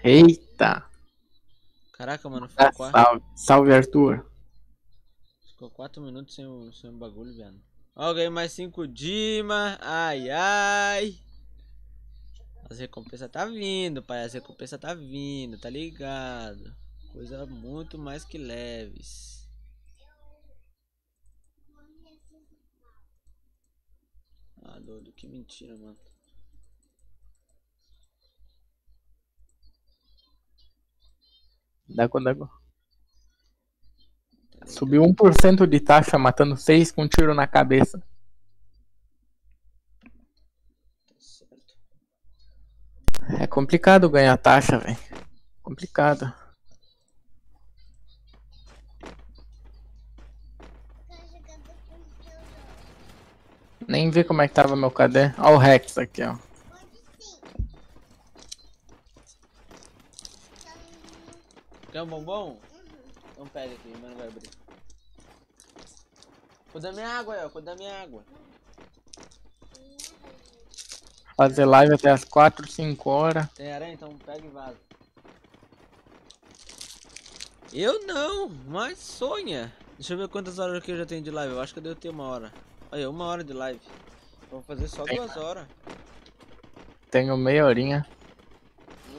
Eita! Caraca, mano. Ficou 4 salve. Salve, Arthur. ficou quatro minutos sem o, sem o bagulho, viado. Ó, ganhei mais 5 Dima. Ai, ai. As recompensas tá vindo, pai. As recompensas tá vindo, tá ligado? Coisa muito mais que leves. Ah, doido, que mentira, mano. D'água, d'água. Tá ligado? Subiu 1% de taxa, matando 6 com um tiro na cabeça. Tá. É complicado ganhar taxa, velho. Complicado. Nem vi como é que tava meu KD. Ó o Rex aqui, ó. Quer um bombom? Então pega aqui, mano, vai abrir. Cuida da minha água ó. Cuida da minha água. Fazer live até as 4, 5 horas. Tem aranha? Então pega e vaza. Eu não, mas sonha. Deixa eu ver quantas horas que eu já tenho de live. Eu acho que eu devo ter uma hora. Olha, uma hora de live. Vou fazer só Tem. duas horas. Tenho meia horinha.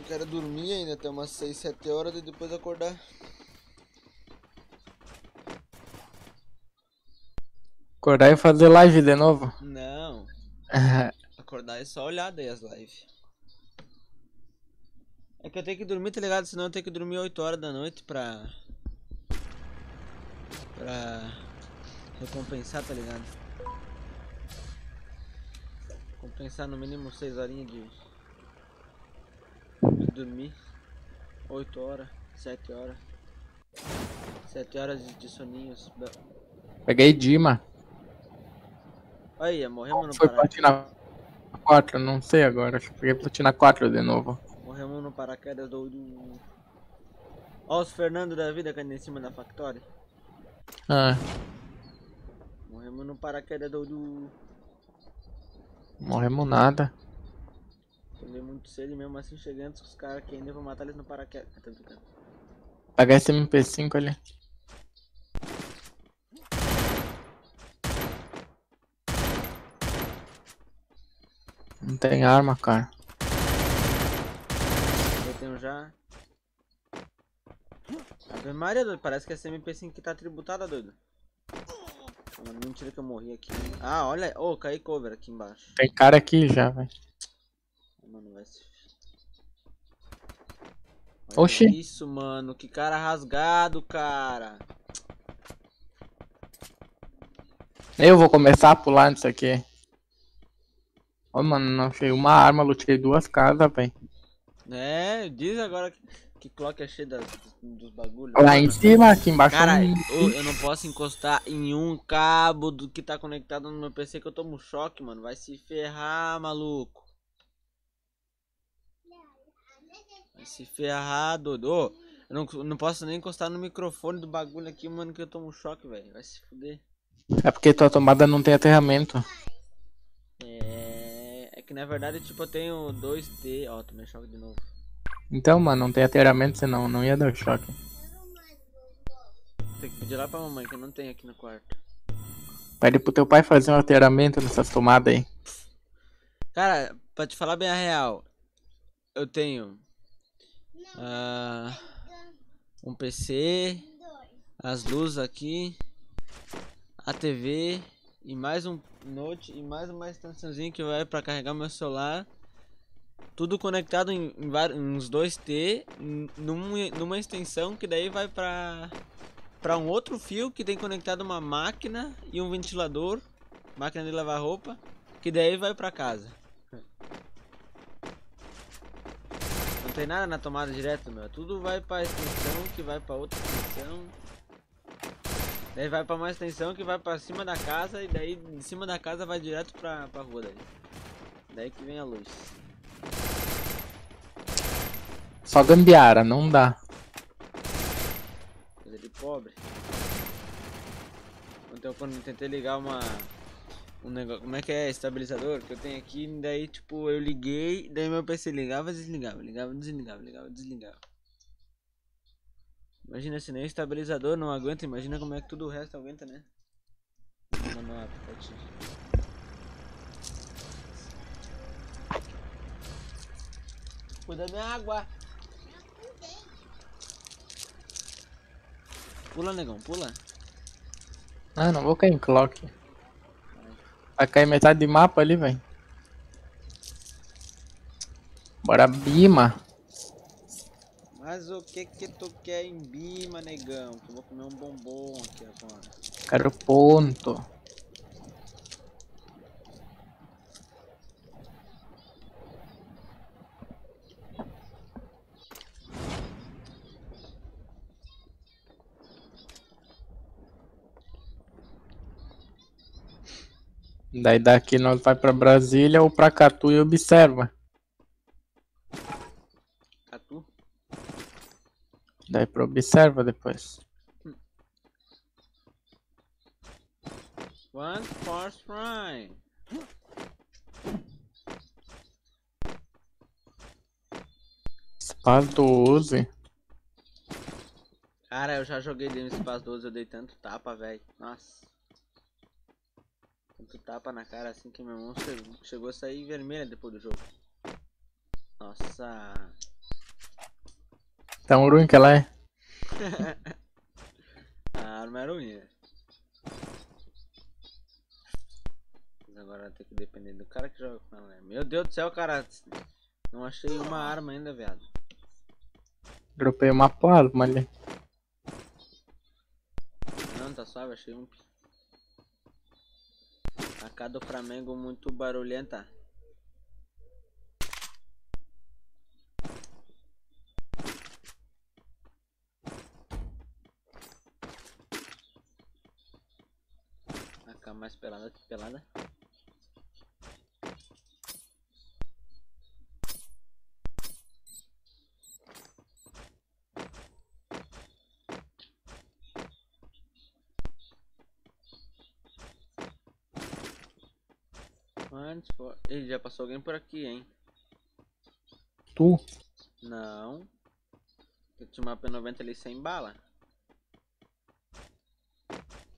Não quero dormir ainda, até umas 6, 7 horas e depois acordar. Acordar e fazer live de novo. Não, *laughs* acordar é só olhar daí as lives. É que eu tenho que dormir, tá ligado? Senão eu tenho que dormir 8 horas da noite pra. Pra. Recompensar, tá ligado? Compensar no mínimo 6 horinhas de. Dormir. 8 horas, 7 horas. 7 horas de, soninhos. Peguei Dima. Aí, morremos no Foi paraquedas. platina 4, não sei agora. Acho que peguei platina 4 de novo. Morremos no paraquedas do. do... Ó, os Fernando da vida caindo em cima da Factory. Ah, Morremos no paraquedas do. do... morremos nada. Tomei muito cedo e mesmo assim cheguei antes que os caras que ainda vão matar eles no paraquedas. Ah, tô brincando. Pegar esse MP5 ali. Não tem arma, cara. Eu tenho já. Ave Maria, doido. Parece que essa MP5 que tá tributada, doido. Mentira que eu morri aqui. Ah, olha. Ô, caí cover aqui embaixo. Tem cara aqui já, velho. Mano, vai se. Olha Oxi. Isso, mano. Que cara rasgado, cara. Eu vou começar a pular nisso aqui. Ô, mano, não achei uma arma, lutei duas casas, velho. É, diz agora que, que clock é cheio das, dos bagulhos. Lá em cima, aqui embaixo. Cara, eu, eu não posso encostar em um cabo do que tá conectado no meu PC que eu tomo choque, mano. Vai se ferrar, maluco. Vai se ferrar, doido. Ô, eu não, não posso nem encostar no microfone do bagulho aqui, mano, que eu tomo choque, velho. Vai se fuder. É porque tua tomada não tem aterramento. É. É que na verdade, tipo, eu tenho 2T. Ó, tomei choque de novo. Então, mano, não tem aterramento, senão não ia dar choque. ter que pedir lá pra mamãe, que eu não tenho aqui no quarto. Pede pro teu pai fazer um alteramento nessas tomadas aí. Cara, pra te falar bem a real, eu tenho ah, um PC, as luzes aqui, a TV e mais um note e mais uma extensãozinha que vai pra carregar meu celular. Tudo conectado em, em vários, uns 2T, em- num, numa extensão que daí vai pra, pra um outro fio que tem conectado uma máquina e um ventilador, máquina de lavar roupa, que daí vai pra casa. Tem nada na tomada direto, meu. Tudo vai pra extensão, que vai pra outra extensão. Daí vai pra uma extensão que vai pra cima da casa e daí de cima da casa vai direto pra, pra rua daí. Daí que vem a luz. Só gambiara, não dá. Coisa de pobre. Ontem eu quando tentei ligar uma. Um negócio. Como é que é? Estabilizador que eu tenho aqui. Daí tipo eu liguei. Daí meu PC ligava desligava. Ligava, desligava, ligava, desligava. Imagina se nem o estabilizador não aguenta. Imagina como é que tudo o resto aguenta, né? Vou mandar aplicativo. Cuida da minha água. Pula, negão, pula. Ah, não vou cair em clock. Vai cair metade de mapa ali, velho. Bora Bima. Mas o que que tu quer em Bima, negão? Que eu vou comer um bombom aqui agora. Quero ponto. Daí daqui nós vai pra Brasília ou pra Catu e observa. Catu? Daí pra observa depois. One force fry. Espaço 12. Cara, eu já joguei dentro do espaço 12, eu dei tanto tapa, velho. Nossa. Tanto tapa na cara assim que meu irmão chegou, chegou a sair vermelha depois do jogo. Nossa. Tão ruim que ela é. *laughs* A arma era ruim, né? Mas agora tem que depender do cara que joga com ela. né? Meu Deus do céu, cara. Não achei uma arma ainda, viado. Dropei uma plasma ali. Não, tá suave, achei um. A do Flamengo muito barulhenta. A cá mais pelada que pelada. Ih, já passou alguém por aqui, hein? Tu? Não. Eu tinha uma P90 ali sem bala.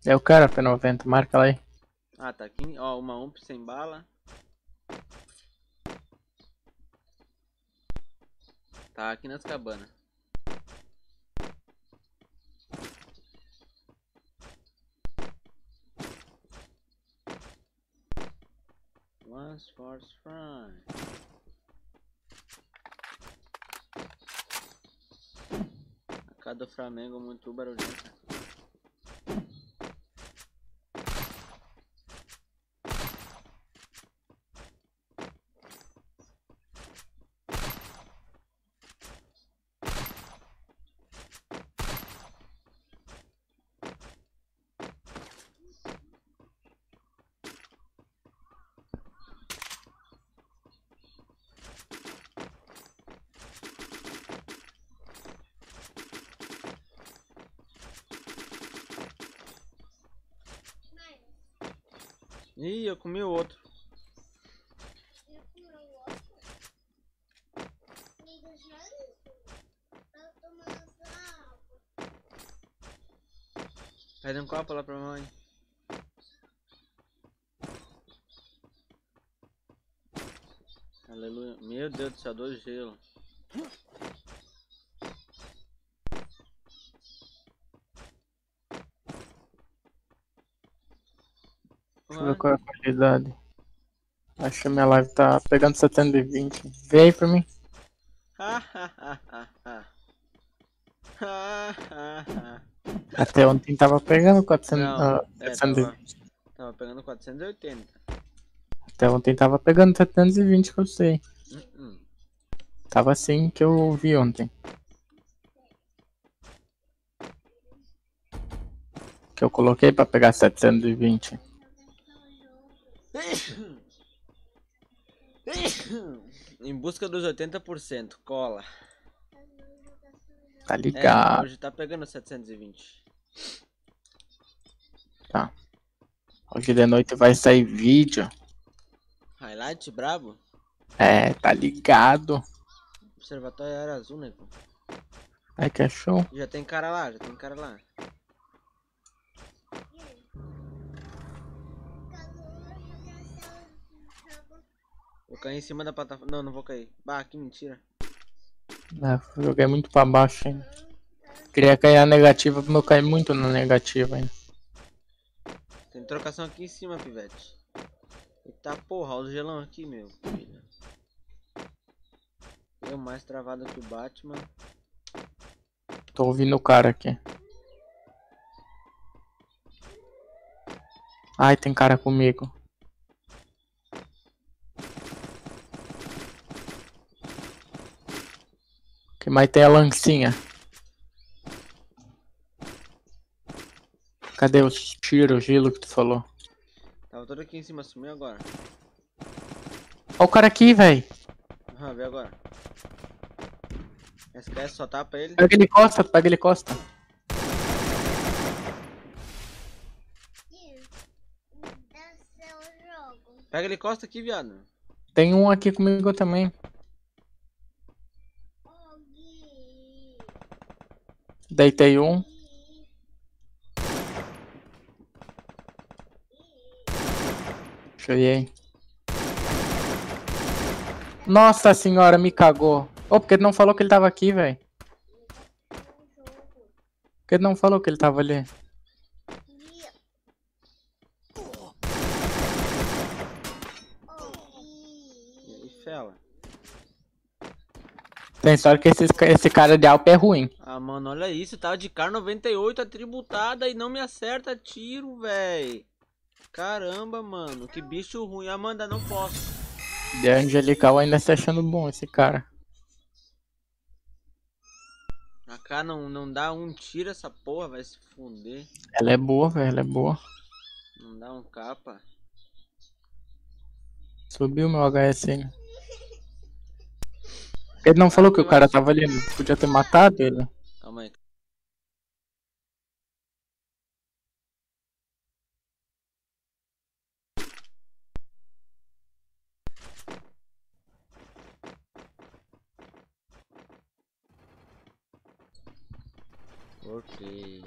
É o cara, P90, marca lá aí. Ah, tá aqui. Ó, uma UMP sem bala. Tá aqui nas cabanas. Once force fry. A cara do Flamengo muito barulhenta. Ih, eu comi o outro. Pede um copo lá pra mãe. Aleluia. Meu Deus do céu, dois gelo. Deixa eu ver qual a qualidade. Acho que minha live tá pegando 720. Vê aí pra mim. *laughs* Até ontem tava pegando 400, Não, ah, é, 720. Tava pegando 480. Até ontem tava pegando 720 que eu sei. Hum, hum. Tava assim que eu vi ontem. Que eu coloquei pra pegar 720. Busca dos 80%, cola. Tá É, ligado. hoje tá pegando 720. Tá. Hoje de noite vai sair vídeo. Highlight brabo? É, tá ligado. Observatório era azul, né? Ai que é show. Já tem cara lá, já tem cara lá. Vou cair em cima da plataforma. Não, não vou cair. Bah, que mentira. É, joguei muito pra baixo ainda. Queria cair a negativa, mas eu caí muito na negativa ainda. Tem trocação aqui em cima, pivete. Eita porra, olha o gelão aqui, meu filho. Eu mais travado que o Batman. Tô ouvindo o cara aqui. Ai, tem cara comigo. Que mais tem a lancinha? Cadê os tiros, gelo que tu falou? Tava todo aqui em cima, sumiu agora. Ó o cara aqui, véi. Aham, vê agora. Esquece, só tapa ele. Pega ele costa, pega ele costa. Pega ele costa aqui, viado. Tem um aqui comigo também. Deitei um. Cheguei. Nossa senhora, me cagou. Ô, porque ele não falou que ele tava aqui, velho? Porque ele não falou que ele tava ali. E aí, fela. Tem história que esse, esse cara de Alp é ruim. Ah, mano, olha isso. Tava de car 98 atributada e não me acerta tiro, véi. Caramba, mano. Que bicho ruim. Amanda, não posso. De Angelical ainda se achando bom esse cara. A K não, não dá um tiro essa porra, vai se funder. Ela é boa, velho, ela é boa. Não dá um capa. Subiu meu HSN. Ele não falou que o cara tava ali, podia ter matado ele. Calma aí. Ok.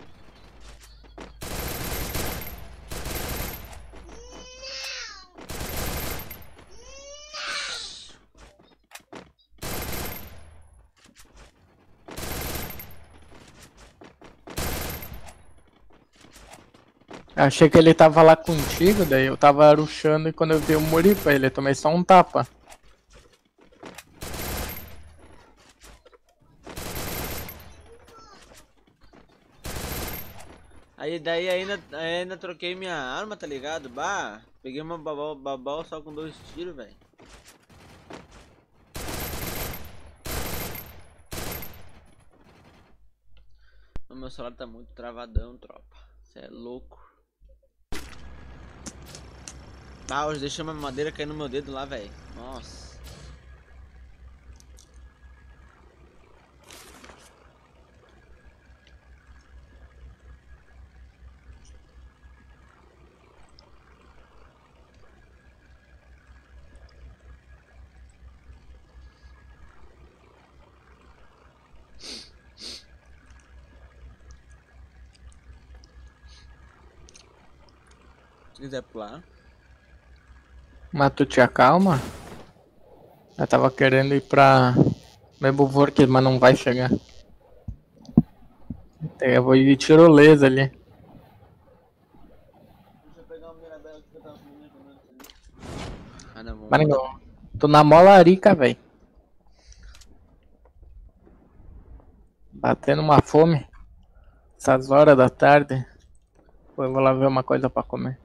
Achei que ele tava lá contigo, daí eu tava rushando e quando eu vi morri pra ele, tomei só um tapa. Aí daí ainda, ainda troquei minha arma, tá ligado? Bah, peguei uma babau só com dois tiros, velho. O meu celular tá muito travadão, tropa. Cê é louco. Tá, hoje deixei uma madeira cair no meu dedo lá, velho. Nossa. Se quiser pular. Mas tu te acalma? Eu tava querendo ir pra Mebuvork, mas não vai chegar. Eu vou ir de tirolesa ali. Não, tô na molarica, velho. Batendo uma fome. Essas horas da tarde. Pô, eu vou lá ver uma coisa pra comer.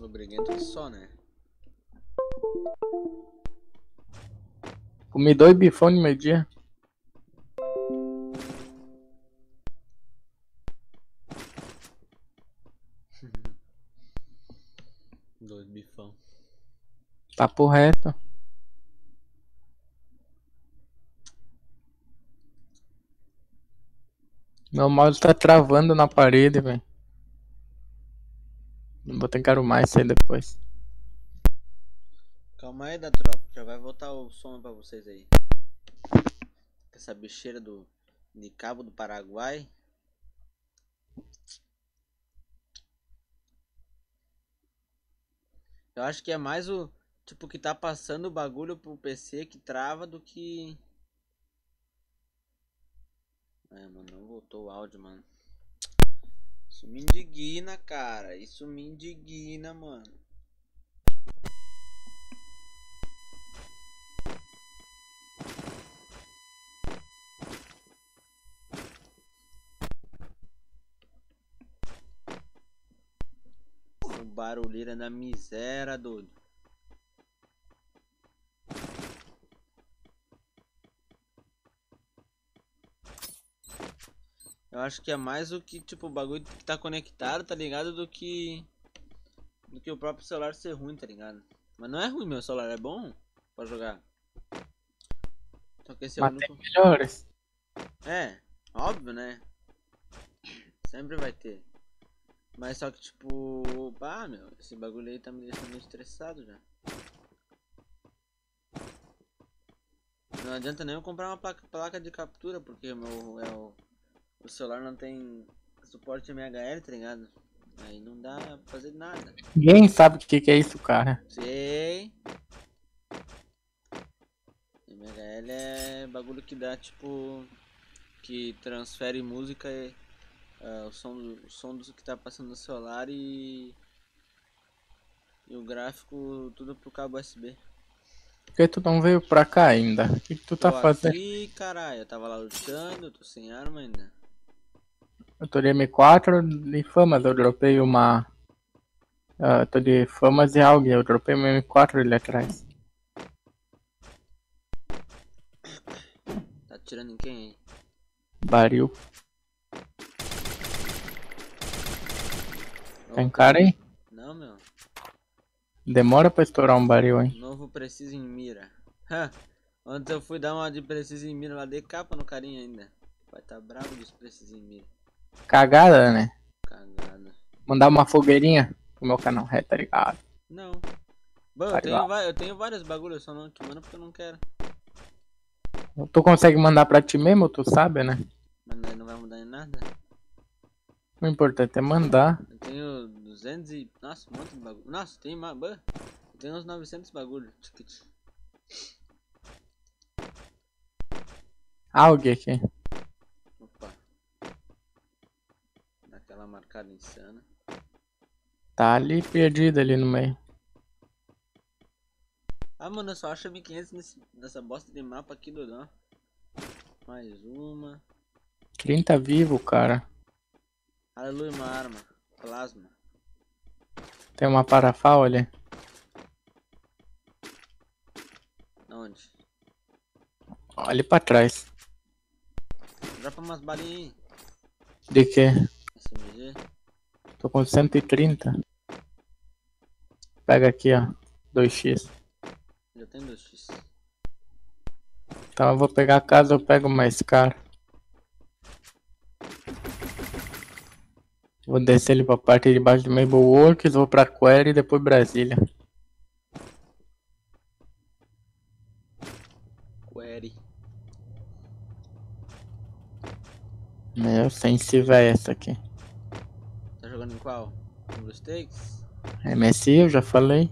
Lubriguento só, né? Comi dois bifão no meio dia. *laughs* Dois bifão. Papo reto. Meu mouse tá travando na parede, velho. Não vou ter que arrumar isso aí depois. Calma aí da tropa, já vai voltar o som pra vocês aí. Essa bicheira do de Cabo do Paraguai. Eu acho que é mais o tipo que tá passando o bagulho pro PC que trava do que É, mano, não voltou o áudio, mano. Isso me indigna, cara. Isso me indigna, mano. O barulheira da miséria, doido. Eu acho que é mais o que, tipo, o bagulho que tá conectado, tá ligado? Do que. Do que o próprio celular ser ruim, tá ligado? Mas não é ruim, meu celular é bom pra jogar. Só que esse é o único. melhores. É, óbvio, né? Sempre vai ter. Mas só que, tipo, pá, meu, esse bagulho aí tá me deixando estressado já. Não adianta nem eu comprar uma placa, placa de captura, porque meu, é o, o celular não tem suporte MHL, tá ligado? Aí não dá pra fazer nada. Ninguém sabe o que, que é isso, cara. Sei. MHL é bagulho que dá tipo. Que transfere música e. ah, o som do, o som do que tá passando no celular e. E o gráfico tudo pro cabo USB. Por que tu não veio pra cá ainda? O que, que tu tá Tô fazendo? aqui, caralho, eu tava lá lutando, tô sem arma ainda. Eu tô de M4 de famas, eu dropei uma. Ah, tô de famas e algo, eu dropei uma M4 ali atrás. Tá atirando em quem aí? Baril. Tem cara aí? Não, meu. Demora pra estourar um baril, hein? Novo preciso em mira. Ha! Ontem eu fui dar uma de preciso em mira lá, dei capa no carinha ainda. Vai tá bravo dos preciso em mira. Cagada, né? Cagada. Mandar uma fogueirinha pro meu canal, é, tá ligado? Não. Bom, eu Vai tenho, eu tenho vários bagulhos, só não te mando porque eu não quero. Tu consegue mandar pra ti mesmo, tu sabe, né? Mas não vai mudar em nada. O importante é mandar. Eu tenho 200 e... Nossa, um monte de bagulho. Nossa, tem mais... Eu tenho uns 900 bagulho. Ticket. Algo aqui. Opa. Daquela marcada insana. Tá ali perdido ali no meio. Ah, mano, eu só acho 1500 nesse, nessa bosta de mapa aqui, Dodão. Mais uma. 30 vivo, cara. Aleluia, uma arma. Plasma. Tem uma parafal ali. Onde? Olha pra trás. Dropa umas balinhas aí. De que? SMG. Tô com 130. Pega aqui, ó. 2x. Já tem 2x. Então eu vou pegar a casa, eu pego mais caro. Vou descer ele pra parte de baixo do Mabel Works, vou pra Query e depois Brasília. Query. Meu, se vai essa aqui. Tá jogando em qual? Blue Stakes? MSI, eu já falei.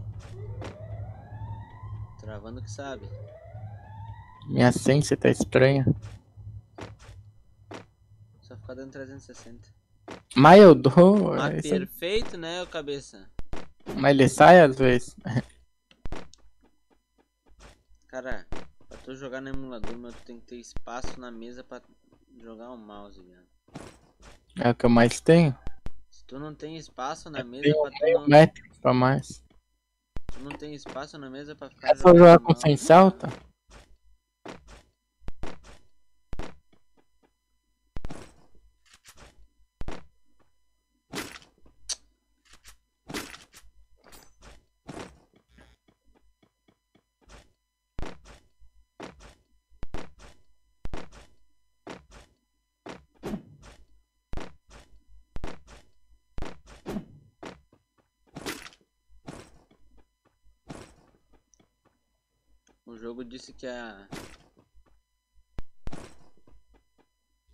Travando que sabe. Minha sense tá estranha. Só ficar dando 360. Mas eu dou. Esse- perfeito, né, ô cabeça? Mas ele sai às vezes. *laughs* Cara, pra tu jogar no emulador, meu, tu tem que ter espaço na mesa pra jogar o mouse, viado. É o que eu mais tenho. Se tu não tem espaço na mesa Tenho pra tu meio não, metro pra mais. tu não tem espaço na mesa pra ficar É só jogar com mouse. sense alta? O jogo disse que a.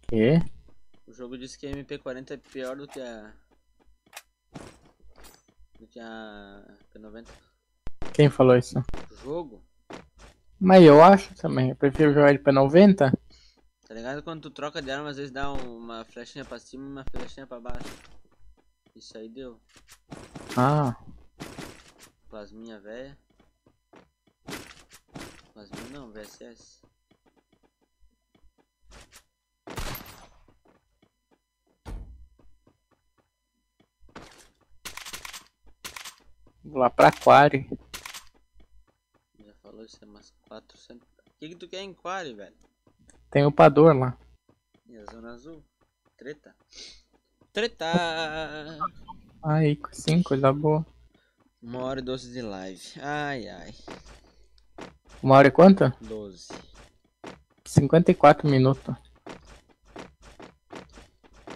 Que? O jogo disse que a MP40 é pior do que a. Do que a P90. Quem falou isso? O jogo, Mas eu acho também. Eu prefiro jogar ele pra 90. tá ligado? Quando tu troca de arma, às vezes dá um- uma flechinha pra cima e uma flechinha pra baixo. Isso aí deu. Ah, Plasminha velha. Não, VSS. vou lá pra Aquari. Já falou isso é umas 400. O que, que tu quer em Quari, velho? Tem upador lá. E a zona azul? Treta. Treta! Aí, sim, coisa boa. Uma hora e doze de live. Ai, ai. Uma hora e quanto? 12. 54 minutos.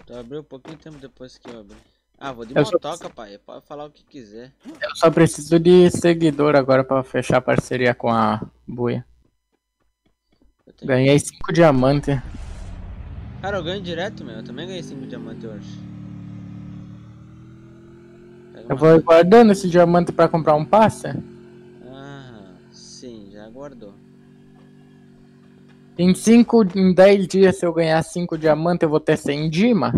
Tu abriu um pouquinho tempo depois que eu abri. Ah, vou de Eu só motoca, pai. Pode falar o que quiser. Eu só preciso de seguidor agora pra fechar parceria com a Buia. Tenho- Ganhei 5 diamantes. Cara, eu ganho direto, meu. Eu também ganhei 5 diamantes hoje. Eu vou guardando esse diamante pra comprar um passe. Guardou. Em 5, em 10 dias, se eu ganhar 5 diamantes, eu vou ter 100 dima.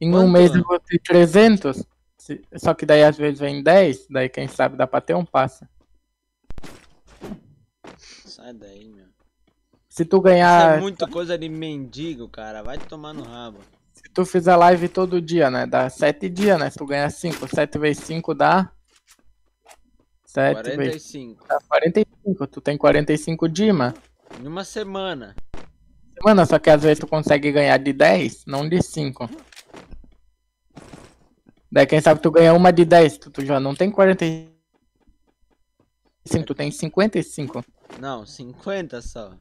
Em um Quanto? mês eu vou ter 300. Se- Só que daí às vezes vem 10, daí quem sabe dá pra ter um passe. Sai daí, meu. Se tu Isso ganhar, é muito coisa de mendigo, cara. Vai tomar no rabo. se tu fizer live todo dia, né? Dá 7 dias, né? Se tu ganhar 5, 7 vezes 5 dá 7 vezes 45. dá 45. Tu tem 45 dima. Em uma semana. Mano, só que às vezes tu consegue ganhar de 10, não de 5. Daí quem sabe tu ganha uma de 10, tu, tu já não tem 45, tu tem 55. Não, 50 só.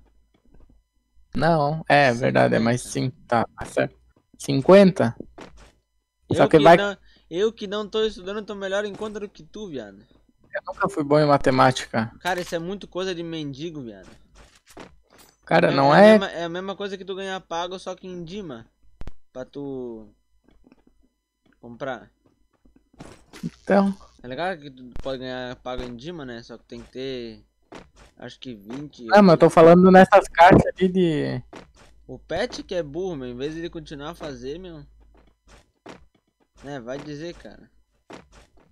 Não, é verdade, é mais 5, tá, tá certo. 50? Só eu, que que vai- não, eu que não tô estudando tô melhor em conta do que tu, viado. Eu nunca fui bom em matemática. Cara, isso é muito coisa de mendigo, viado. Cara, não a é. mesma- é a mesma coisa que tu ganhar pago, só que em Dima. Pra tu comprar. Então, É legal que tu pode ganhar pago em Dima, né? Só que tem que ter. Acho que 20. não, mas eu tô falando nessas caixas ali de. O pet que é burro, meu. Em vez de ele continuar a fazer, meu. É, vai dizer, cara.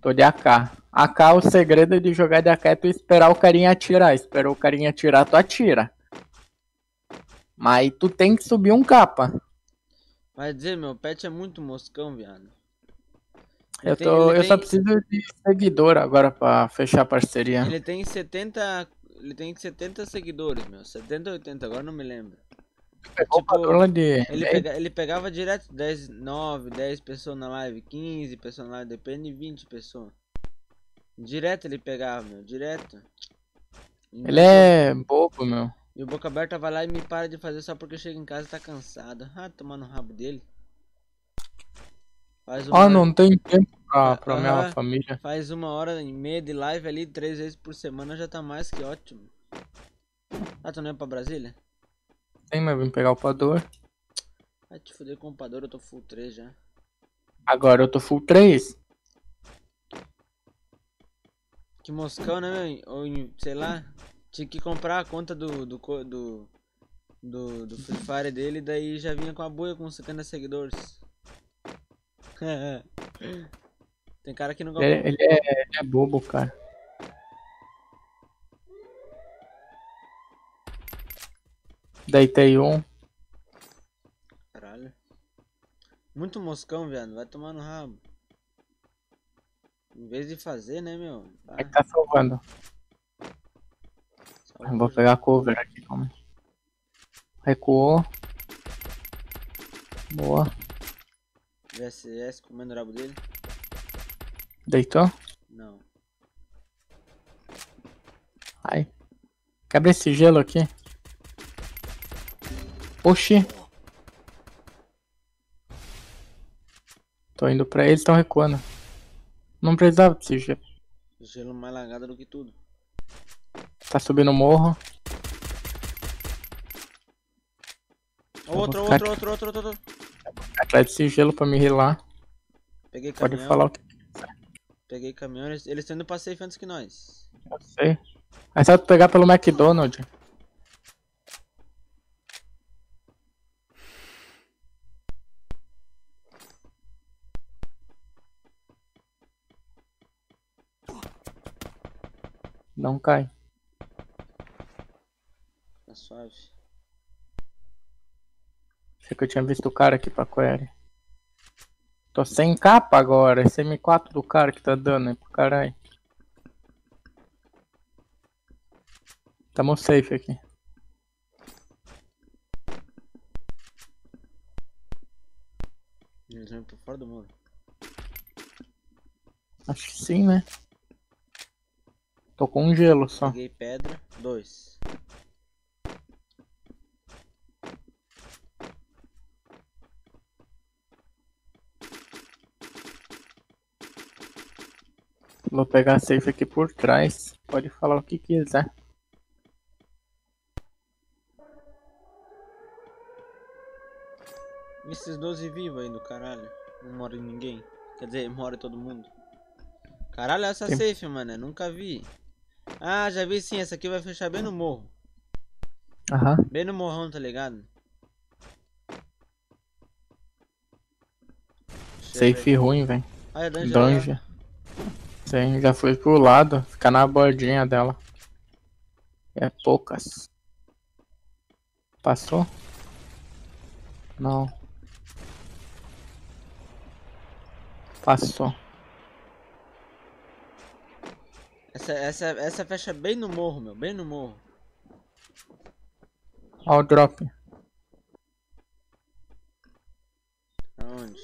Tô de AK. AK, o segredo de jogar de AK é tu esperar o carinha atirar. Esperou o carinha atirar, tu atira. Mas tu tem que subir um capa. Vai dizer, meu, pet é muito moscão, viado. Eu, tem- tô, eu só tem- preciso de seguidor agora pra fechar a parceria. Ele tem 70. Ele tem 70 seguidores, meu. 70 ou 80, agora não me lembro. Pegou tipo, o de. Ele, pega, ele pegava direto 10, 9, 10 pessoas na live, 15 pessoas na live, depende de 20 pessoas. Direto ele pegava, meu, direto. Ele é bobo, meu. E o boca aberta vai lá e me para de fazer só porque chega em casa e tá cansado. Ah, tomar no rabo dele. Faz uma, Ó, não tem tempo pra, pra Aham. minha família. faz uma hora e meia de live ali, três vezes por semana já tá mais que ótimo. Ah, tu não é pra Brasília? tem, mas vim pegar o Pador. Vai te fuder com o Pador, eu tô full 3 já. Agora eu tô full 3? Que moscão, né, meu? Sei lá, tinha que comprar a conta do, do, do, do, do Free Fire dele, daí já vinha com a buia com 50 seguidores. *laughs* Tem cara que não gosta. Ele, é, ele, é, ele é bobo, cara. Deitei um. Caralho. Muito moscão, viado. Vai tomar no rabo. Em vez de fazer, né, meu? Ah, Ele tá salvando. salva Eu vou pegar cover aqui, calma. Recuou. Boa. VSS comendo o rabo dele? Deitou? Não. Ai. Quebra esse gelo aqui. Oxi. Tô indo pra eles, estão recuando. Não precisava desse gelo. Gelo mais lagado do que tudo. Tá subindo o morro. Outro, outro, outro, outro, outro, outro. Atrás desse gelo pra me rilar. Peguei Pode caminhão. falar o que Peguei caminhão. Eles estão indo pra safe antes que nós. eu sei. É só pegar pelo McDonald's. Não cai. Tá suave. Achei que eu tinha visto o cara aqui pra query. Tô sem capa agora. Esse M4 do cara que tá dando aí pro caralho. Tamo safe aqui. Eles vão fora do muro. Acho que sim, né? Tô com um gelo só. Peguei pedra. Dois. Vou pegar a safe aqui por trás. Pode falar o que quiser. Esses 12 vivos aí do caralho. Não mora em ninguém. Quer dizer, mora em todo mundo. Caralho, essa Tem- safe, mano. eu Nunca vi. Ah, já vi sim. Essa aqui vai fechar bem no morro. Aham. Bem no morrão, tá ligado? Safe ruim, velho. Dungeon. lá. Dungeon. Sim, já foi pro lado. Ficar na bordinha dela. É poucas. Passou? Não. Passou. Essa, essa, essa fecha bem no morro, meu. Bem no morro. Ó o drop. Aonde?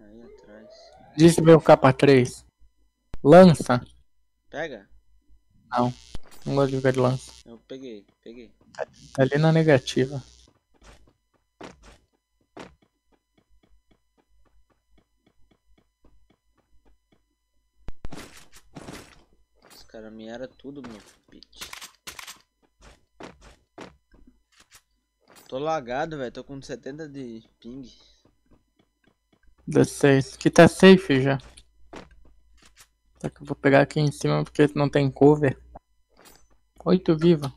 Aí atrás. Disse meu capa 3. Lança. Pega? Não gosto de ver de lança. Eu peguei, peguei. Tá ali na negativa. Os caras miaram tudo, meu pitch. Tô lagado, velho. Tô com 70 de ping. 16. Que tá safe já. Só que eu vou pegar aqui em cima porque não tem cover. 8 viva.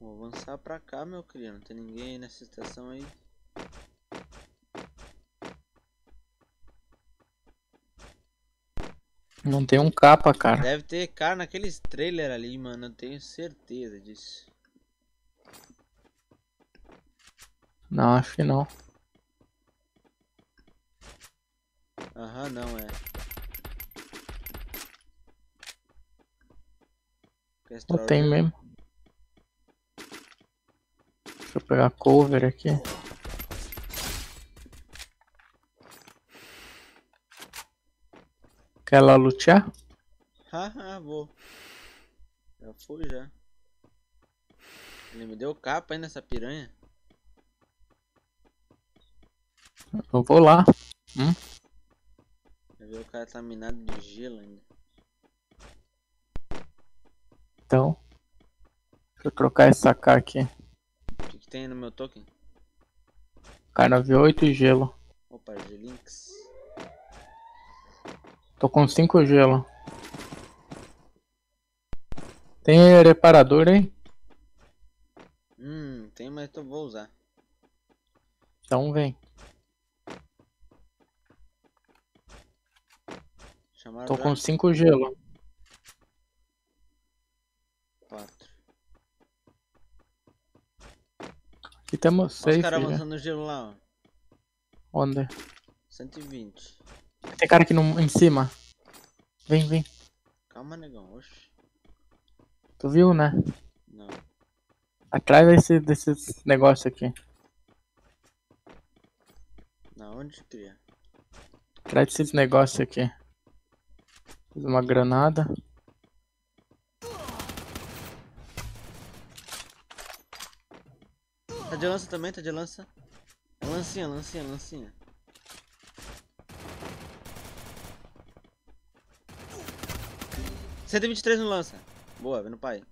Vou avançar pra cá, meu cria. Não tem ninguém aí nessa estação aí. Não tem um capa, cara. Deve ter cara naqueles trailer ali, mano. Eu tenho certeza disso. Não, acho que não. Aham, não é. Não tem mesmo. Deixa eu pegar cover aqui. Quer lá lutear? Haha, vou. Já fui já. Ele me deu capa aí nessa piranha. Eu vou lá. Já viu o cara tá minado de gelo ainda. Então. Deixa eu trocar essa K aqui. O que, que tem no meu token? Cara, V8 e gelo. Opa, Gelinx. Tô com 5 gelo. Tem reparador aí? Hum, tem, mas eu vou usar. Então vem. Chamaram Tô já? com 5 gelo. Quatro. Aqui temos Olha os 6, caras avançando no gelo lá, ó. Onde? 120. Tem cara aqui no, em cima. Vem, vem. Calma, negão. Oxi. Tu viu, né? Não. Atrás desse, desses negócios aqui. Na onde, cria? Atrás desses negócios aqui. Fiz uma granada. Tá de lança também, tá de lança. É lancinha, lancinha, lancinha. Cento e vinte e três no lança. Boa, vendo pai.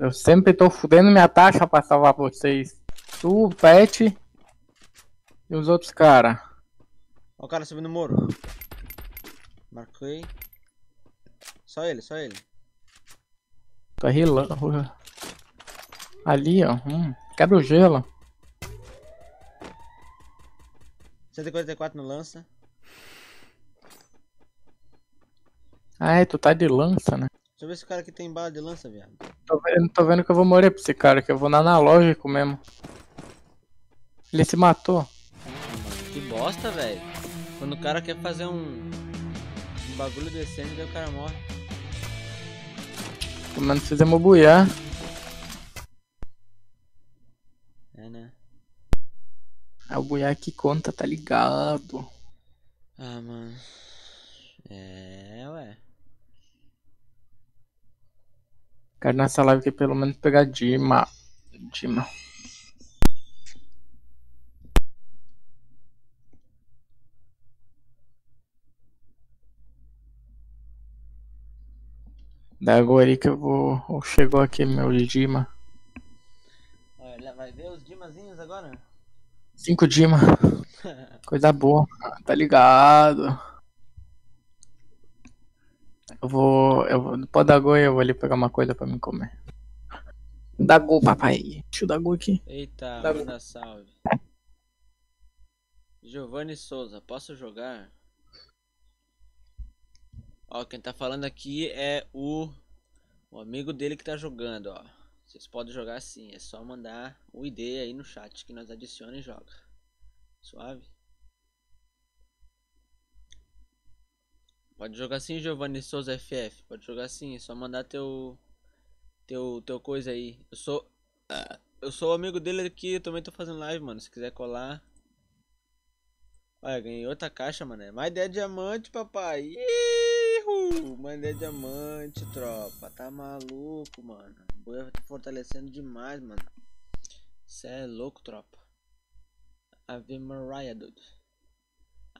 Eu sempre tô fudendo minha taxa pra salvar vocês. Tu, o Pet e os outros cara. Ó o cara subindo o muro. Marquei. Só ele, só ele. Tô rilando. Ali, ó. Hum, quebra o gelo. 144 no lança. Ah, é, tu tá de lança, né? Deixa eu ver se o cara aqui tem bala de lança, viado. Tô vendo, tô vendo que eu vou morrer pra esse cara, que eu vou na analógico mesmo. Ele se matou. Que bosta, velho. Quando o cara quer fazer um, um bagulho decente, daí o cara morre. Pelo menos fizemos buiar. É, né? É o buiar que conta, tá ligado? Ah, mano. É, ué. Quero nessa live aqui pelo menos pegar Dima. Dima. Dá agora que eu vou. oh, Chegou aqui meu Dima. Olha, vai ver os dimazinhos agora? 5 Dima. *laughs* Coisa boa. Tá ligado. Eu vou. Eu vou. Pode dar gol eu vou ali pegar uma coisa pra mim comer. Dá gol, papai. Deixa eu dar gol aqui. Eita, manda salve. Giovanni Souza, posso jogar? Ó, quem tá falando aqui é o, o amigo dele que tá jogando, ó. Vocês podem jogar sim, é só mandar o ID aí no chat que nós adiciona e joga. Suave? Pode jogar sim, Giovanni Souza FF. Pode jogar sim, é só mandar teu teu teu coisa aí. Eu sou eu sou amigo dele aqui, eu também tô fazendo live, mano. Se quiser colar. Olha, ganhei outra caixa, mano. É Mais 10 diamante, papai. Ihu! Mais 10 diamante, tropa. Tá maluco, mano. O Boia tá fortalecendo demais, mano. Cê é louco, tropa. Ave Maria, doido.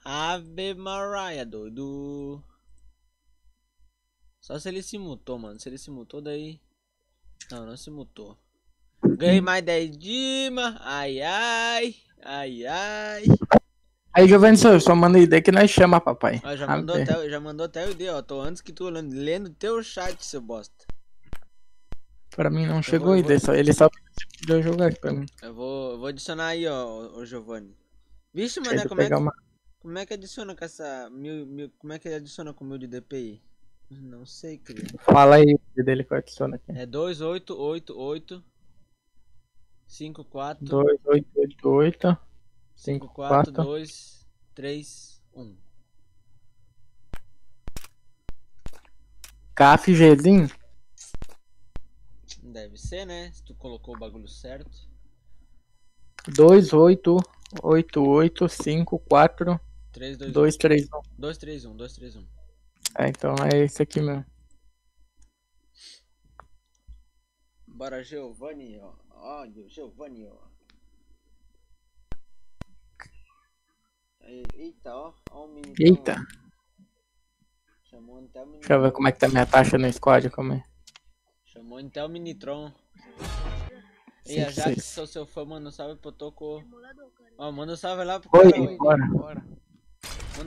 Ave Maria, doido. Só se ele se mutou, mano. Se ele se mutou, daí. Não, não se mutou. Ganhei mais 10 Dima. Ai, ai. Ai, ai. Aí, Giovanni, só só manda ideia que nós chama, papai. Ó, já, mandou até, já mandou até o ID, ó. Tô antes que tu lendo, lendo teu chat, seu bosta. Pra mim não vou- chegou eu ideia, vou- só ele só podia jogar aqui pra mim. Eu vou, eu vou adicionar aí, ó, o, Giovanni. Vixe, mano, como é, que, uma... como é que adiciona com essa mil, mil, como é que adiciona com mil de DPI? Não sei, cria. Fala aí o dele que eu adiciono aqui. É 2888 54 2888 54 54 2 3 1. KFGzinho. Deve ser, né? Se tu colocou o bagulho certo. 28884 3 2 1. 231. 2 3 1, 2 3 1. É, então é esse aqui mesmo. Bora, Giovanni, ó. Olha, o Giovanni, ó. Aí, Eita, ó. Ó o menino. Eita, Chamou até o deixa eu ver como é que tá minha taxa no squad, como é. Chamou até o Minitron. E a Jax, sou seu fã, manda um salve pro Toco. Ó, manda um salve lá pro Oi, cara. oi. bora. Um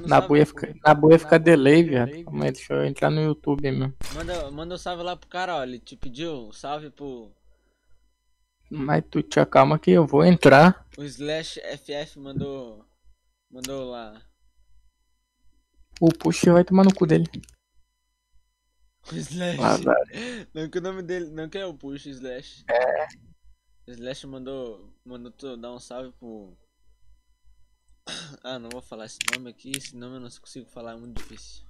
Na buia fica, na buia fica delay, viado. Calma aí, deixa eu entrar no YouTube mesmo. Manda, manda um salve lá pro cara, ó. Ele te pediu um salve pro. Mas tu te acalma que eu vou entrar. O Slash FF mandou. Mandou lá. O push vai tomar no cu dele. O Slash. Azar. Não que o nome dele. Não que é o Push Slash. É. Slash mandou. Mandou tu dar um salve pro. *coughs* Ah, não vou falar esse nome aqui, esse nome eu não consigo falar, é muito difícil.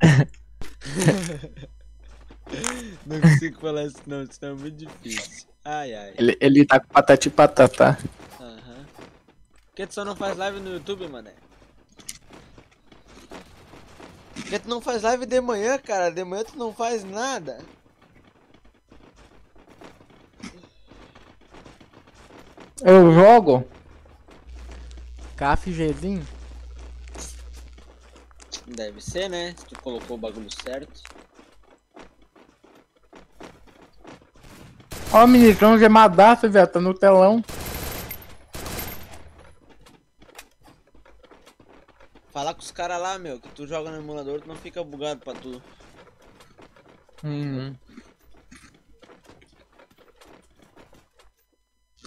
*laughs* não consigo falar esse nome, senão é muito difícil. Ai ai. Ele, ele tá com patati patata. Aham. Por que tu só não faz live no YouTube, mané? Por que tu não faz live de manhã, cara? De manhã tu não faz nada. Eu jogo. KFGzinho. Deve ser, né? Se tu colocou o bagulho certo. Ó, o ministrão gemadaço, velho. Tá no telão. Falar com os caras lá, meu, que tu joga no emulador, tu não fica bugado pra tu. Uhum.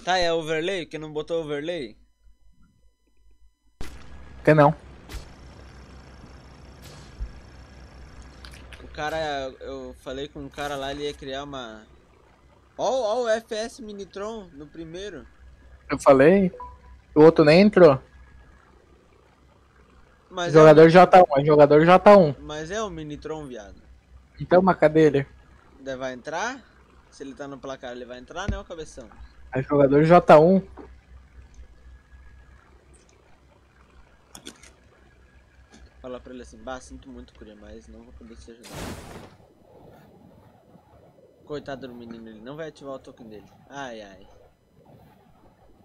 Tá, é overlay? Que não botou overlay? Que não. O cara, eu falei com um cara lá, ele ia criar uma. Ó, ó o FS Minitron no primeiro. Eu falei. O outro nem entrou. Mas jogador é, J1, é jogador J1. o- mas é o Minitron, viado. Então, uma cadeira. Vai entrar? Se ele tá no placar, ele vai entrar, né, o cabeção? É jogador J1. Fala pra ele assim, bah, sinto muito, Curia, mas não vou poder te ajudar. Coitado do menino, ele não vai ativar o token dele. Ai, ai.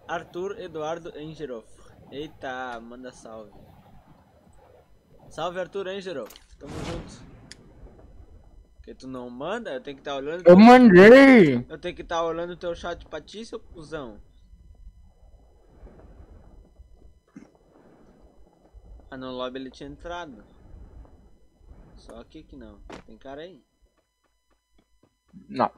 Arthur Eduardo Engeroff. Eita, manda salve. Salve, Arthur Engeroff. Tamo junto. Porque tu não manda, eu tenho que estar olhando... Eu mandei. Eu tenho que estar olhando o teu chat pra ti, seu cuzão. Ah, no lobby ele tinha entrado. Só aqui que não. Tem cara aí? Não.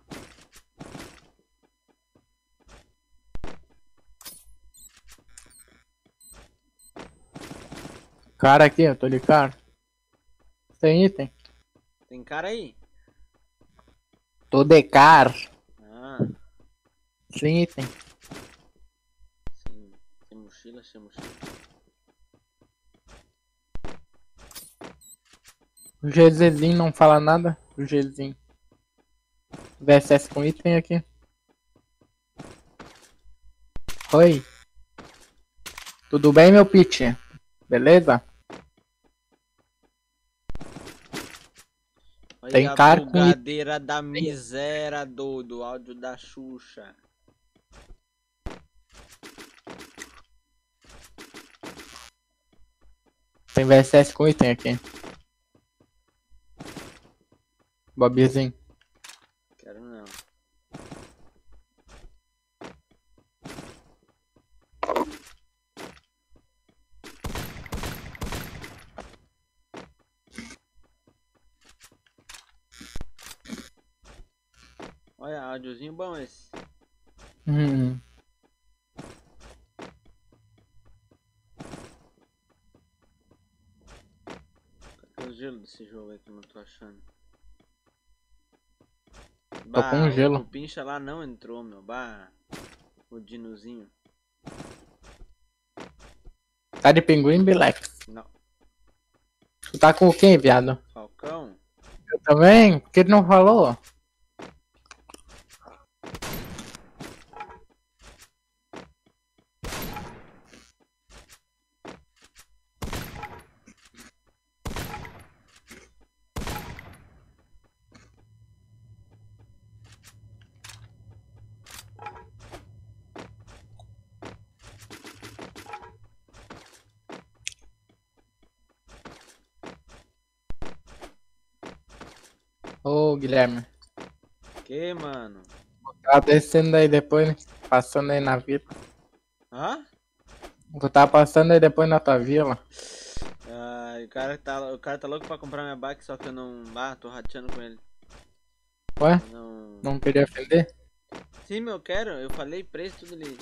Cara aqui, eu tô de cara. Sem item. Tem cara aí? Tô de cara. Ah, Sem item. Tem mochila, sem mochila. O GZzinho não fala nada. O Gzinho. VSS com item aqui. Oi. Tudo bem, meu pitch? Beleza? Olha Tem a cara com bugadeira da miséria, doido. Áudio da Xuxa. Tem VSS com item aqui. Bobzinho. Quero não. Olha, áudiozinho bom esse. Hum. Cadê o gelo desse jogo aí que eu não tô achando? Tô com um gelo. O pincha lá não entrou, meu. Bah. O dinozinho. Tá de pinguim, Bilex. Não. Tu tá com quem, viado? Falcão? Eu também? Por que ele não falou? Ô, Guilherme. Que, mano? Tá descendo aí depois, né? Passando aí na vida. Hã? Tu tá passando aí depois na tua vila. Ah, o cara, tá, o cara tá louco pra comprar minha bike, só que eu não. Ah, tô rateando com ele. Ué? Eu Não. Não queria vender? Sim, meu, eu quero. Eu falei preço, tudo ele.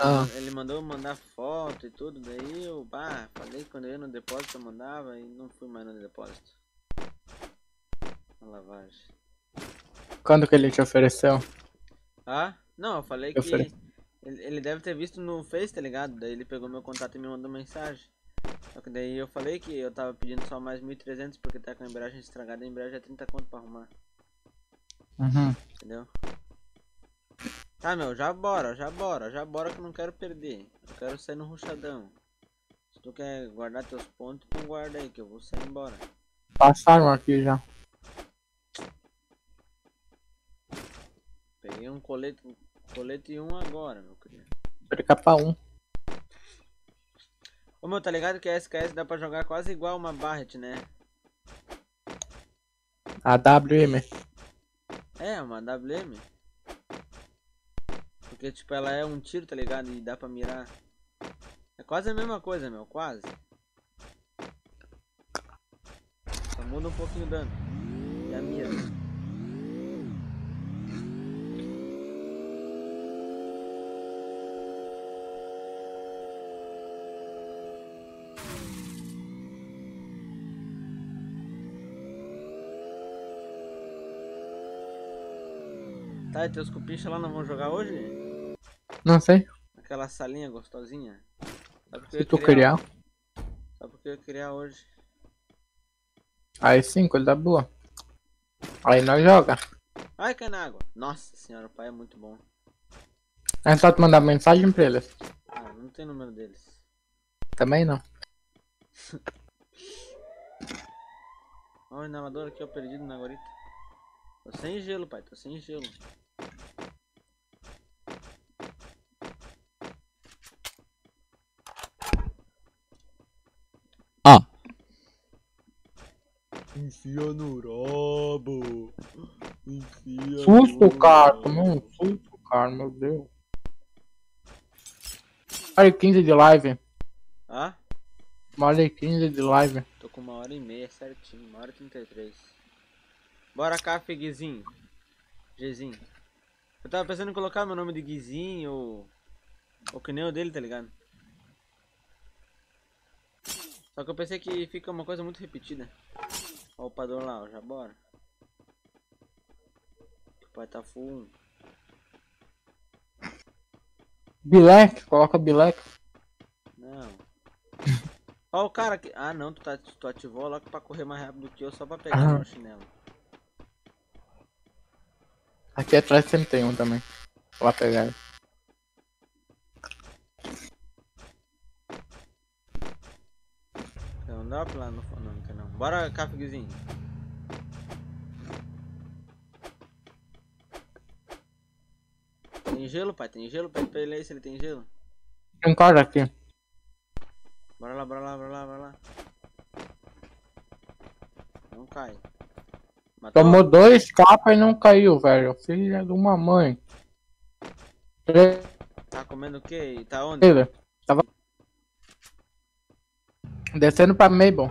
Ah. Ele mandou eu mandar foto e tudo, daí eu, bah, falei quando eu ia no depósito eu mandava e não fui mais no depósito. Lavagem. Quando que ele te ofereceu? Ah? Não, eu falei Eu que falei. ele, ele deve ter visto no Face, tá ligado? Daí ele pegou meu contato e me mandou mensagem. Só que daí eu falei que eu tava pedindo só mais 1.300 porque tá com a embreagem estragada, a embreagem é 30 conto pra arrumar, Uhum. entendeu? Tá, meu, já bora, já bora, já bora que eu não quero perder. Eu quero sair no ruchadão. Se tu quer guardar teus pontos, então guarda aí que eu vou sair embora. Passaram aqui já. Peguei um colete, colete 1 agora, meu querido. Pra um. Ô meu, tá ligado que a SKS dá pra jogar quase igual uma Barret, né? A WM. É, uma WM. Porque, tipo, ela é um tiro, tá ligado? E dá pra mirar. É quase a mesma coisa, meu, quase. Só muda um pouquinho o dano. E a mira. E teus cupincha lá não vão jogar hoje? Não sei. Aquela salinha gostosinha? Se tu criar. Só porque eu ia criar hoje. Aí sim, coisa boa. Aí nós joga. Ai, cai na água. Nossa senhora, o pai é muito bom. É só tu mandar mensagem pra eles. Ah, não tem número deles. Também não. *laughs* Olha o inalador aqui, ó, perdido na guarita. Tô sem gelo, pai, tô sem gelo. Ó. Enfia no rabo. Enfia Susto, cara. Tomou um susto, cara. Meu Deus. E 15 de live. Ah? Uma hora e 15 de live. Tô com uma hora e meia certinho, uma hora e trinta e três. Bora cá, Guizinho. Gzinho. Eu tava pensando em colocar meu nome de Guizinho ou. Ou que nem o dele, tá ligado? Só que eu pensei que fica uma coisa muito repetida. Ó o padrão lá, ó, já bora. O pai tá full. Bilek, coloca Bilek. Não. Ó o cara que. Ah não, tu, tá, tu ativou logo pra correr mais rápido que eu só pra pegar Ah. meu chinelo. Aqui atrás sempre tem um também. Vou lá pegar ele. Não dá pra lá no não quer não. Bora, Capiguizinho. Tem gelo, pai? Tem gelo? Pede pra ele aí se ele tem gelo. Tem cara aqui. Bora lá, bora lá, bora lá, bora lá. Não cai. Matou? Tomou dois capas e não caiu, velho. Filha de uma mãe. Tá comendo o quê? E tá onde? Tava descendo pra Mabel.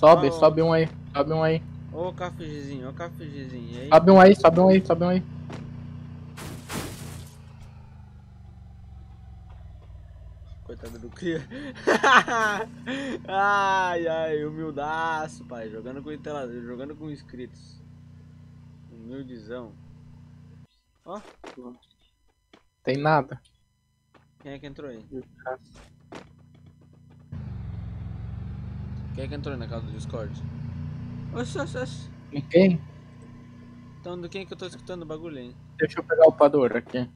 Sobe, Oh. sobe um aí, sobe um aí. Ô o cafezinho, ô o cafezinho. E aí? Sobe um aí, sobe um aí, sobe um aí. Coitado do cria. *laughs* ai, ai, humildaço, pai. Jogando com tela, jogando com inscritos. Humildizão. Ó, Tem nada. quem é que entrou aí? Quem é que entrou na casa do Discord? Oxe, oxe, oxe. Ninguém? Então, do quem que eu tô escutando o bagulho aí? Deixa eu pegar o pador aqui.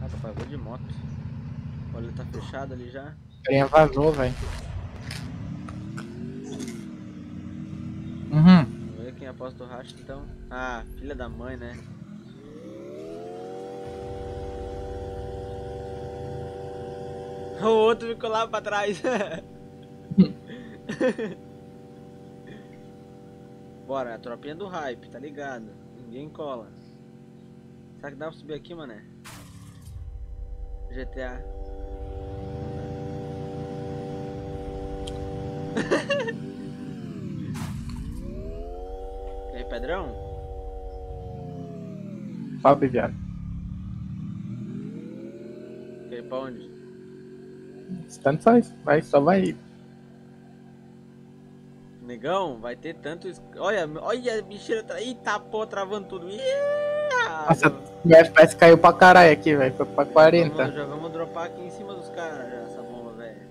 Ah, papai, vou de moto. Olha, tá fechado ali já. Carinha vazou, velho. Uhum. Vamos ver quem aposta o racha então. Ah, filha da mãe, né? O outro ficou lá pra trás. *laughs* Bora, a tropinha do hype, tá ligado? Ninguém cola. Será que dá pra subir aqui, mané? GTA. *laughs* e aí, Pedrão? Sobe, viado. E aí, pra onde? Tanto faz. Vai, só vai. Negão, vai ter tanto. Olha, olha a bicheira. Tra... Eita, pô, travando tudo. Ih, Nossa, o FPS caiu pra caralho aqui, velho. Foi pra Vamos, 40. já vamos dropar aqui em cima dos caras essa bomba, velho.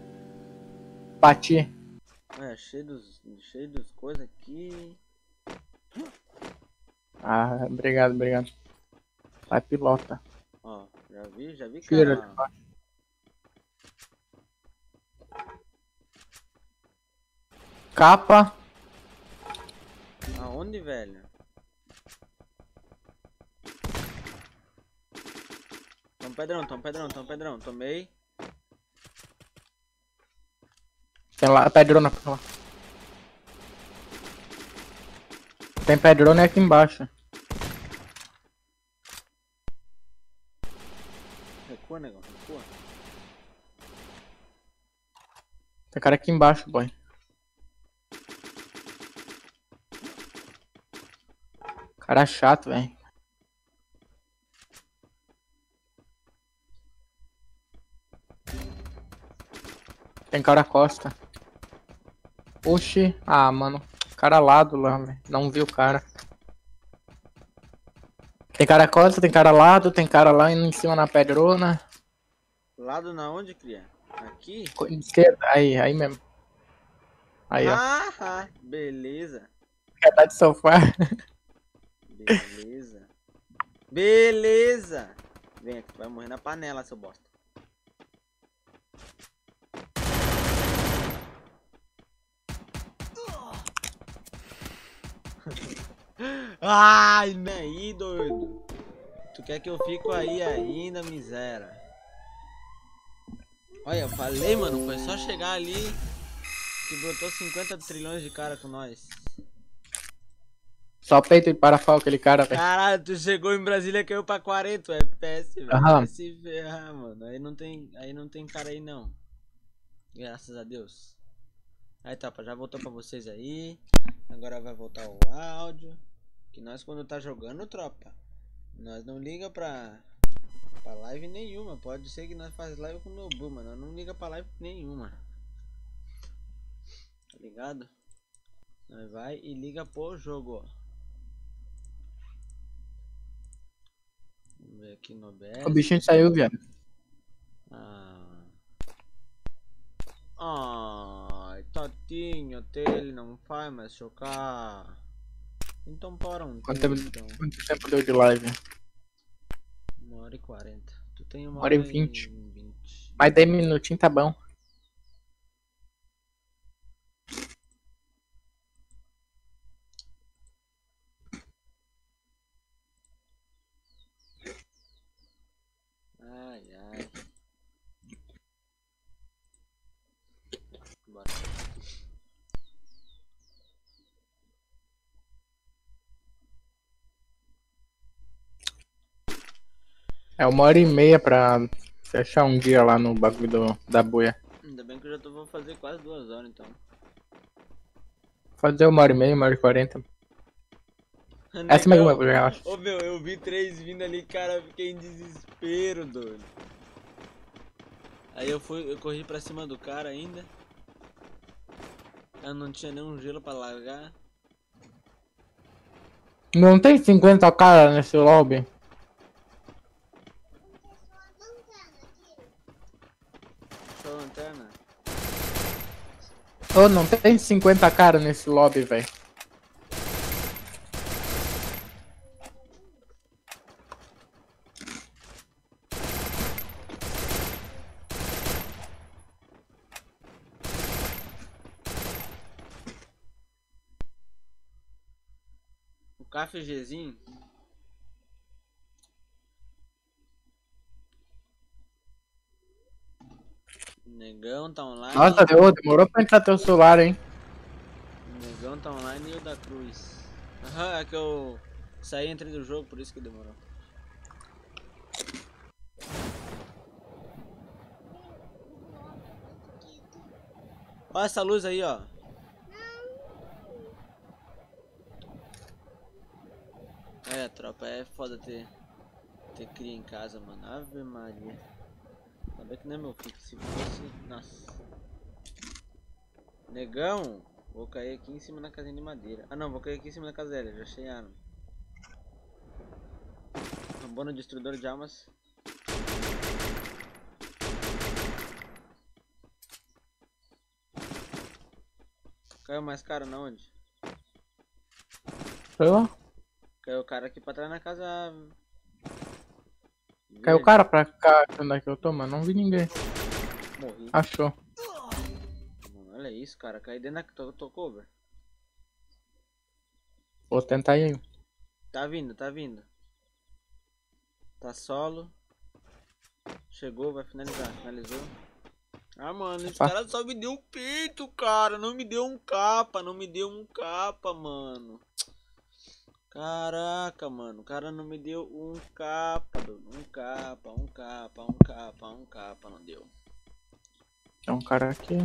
Bati. É, cheio dos. cheio dos coisas aqui. Ah, obrigado, obrigado. Vai, pilota. Ó, já vi, já vi, Tira. Capa. Aonde, velho? Tom Pedrão, Tom Pedrão, Tom Pedrão, tomei. Tem lá, pedrona pra lá. Tem pedrona aqui embaixo. Recua, negão, recua. Tem cara aqui embaixo, boy. Cara chato, velho. Tem cara costa. Oxi. Ah, mano. Cara lado lá, velho. Não vi o cara. Tem cara costa, tem cara lado, tem cara lá em cima na pedrona. Lado na onde, cria? Aqui? Esquerda, aí, aí mesmo. Aí, ó. Ah, ah, beleza. Quer dar de sofá? *laughs* Beleza. Beleza. Vem aqui, tu vai morrer na panela, seu bosta. *laughs* Ai, aí, doido. Tu quer que eu fico aí ainda, miséria? Olha, eu falei, mano, foi só chegar ali que brotou 50 trilhões de cara com nós. Só peito e parafal aquele cara, velho. Caralho, tu chegou em Brasília caiu pra 40 FPS, velho. Aham. Vai se ferrar, mano. Aí não tem, aí não tem cara aí não. Graças a Deus. Aí tá, já voltou pra vocês aí. Agora vai voltar o áudio. Que nós quando tá jogando, tropa, nós não liga pra pra live nenhuma. Pode ser que nós faz live com o Nobu, mas nós não liga pra live nenhuma. Tá ligado? Nós vai e liga pro jogo, ó. Vamos ver aqui no OBS. O bichinho saiu, viado. Ah. Ai, Tatinho, ele não faz mais chocar. Então para um Quanto tempo, então. quanto tempo deu de live? Uma hora e quarenta. Tu tem uma Hora e vinte. Mais 10 minutinhos tá bom. Ai, ai. Bora. É uma hora e meia pra fechar um dia lá no bagulho do, da boia. Ainda bem que eu já tô, vou fazer quase duas horas então. Fazer uma hora e meia, uma hora e quarenta. Essa mesmo, Negão, eu acho. Ô meu, eu vi três vindo ali, cara, eu fiquei em desespero, doido. Aí eu fui, eu corri pra cima do cara ainda. Eu não tinha nenhum gelo pra largar. Não tem 50 cara nesse lobby? Só a lanterna. Ô, não tem 50 cara nesse lobby, velho. O cafezinho. Negão tá online. Nossa, deu, demorou pra entrar teu celular, hein? Negão tá online e o da Cruz. Aham, é que eu saí entrei do jogo, por isso que demorou. Olha essa luz aí, ó. É, tropa, é foda ter, ter cria em casa, mano. Ave Maria. Ainda bem que não é meu filho, se fosse... Nossa. Negão, vou cair aqui em cima da casinha de madeira. Ah não, vou cair aqui em cima da casa dela, já achei arma. Roubou no destruidor de almas. Caiu mais cara na onde? Sei lá. Caiu o cara aqui pra trás na casa. Caiu o cara pra cá, onde é que eu tô, mano? Não vi ninguém. Morri. Achou. Mano, olha isso, cara. Caí dentro da tô cover. Vou tentar ir. Tá vindo, tá vindo. Tá solo. Chegou, vai finalizar. Finalizou. Ah, mano, esse Opa. cara só me deu um peito, cara. Não me deu um capa, não me deu um capa, mano. Caraca, mano. O cara não me deu um capa. Um capa, um capa, um capa, um capa. Não deu. Tem um cara aqui.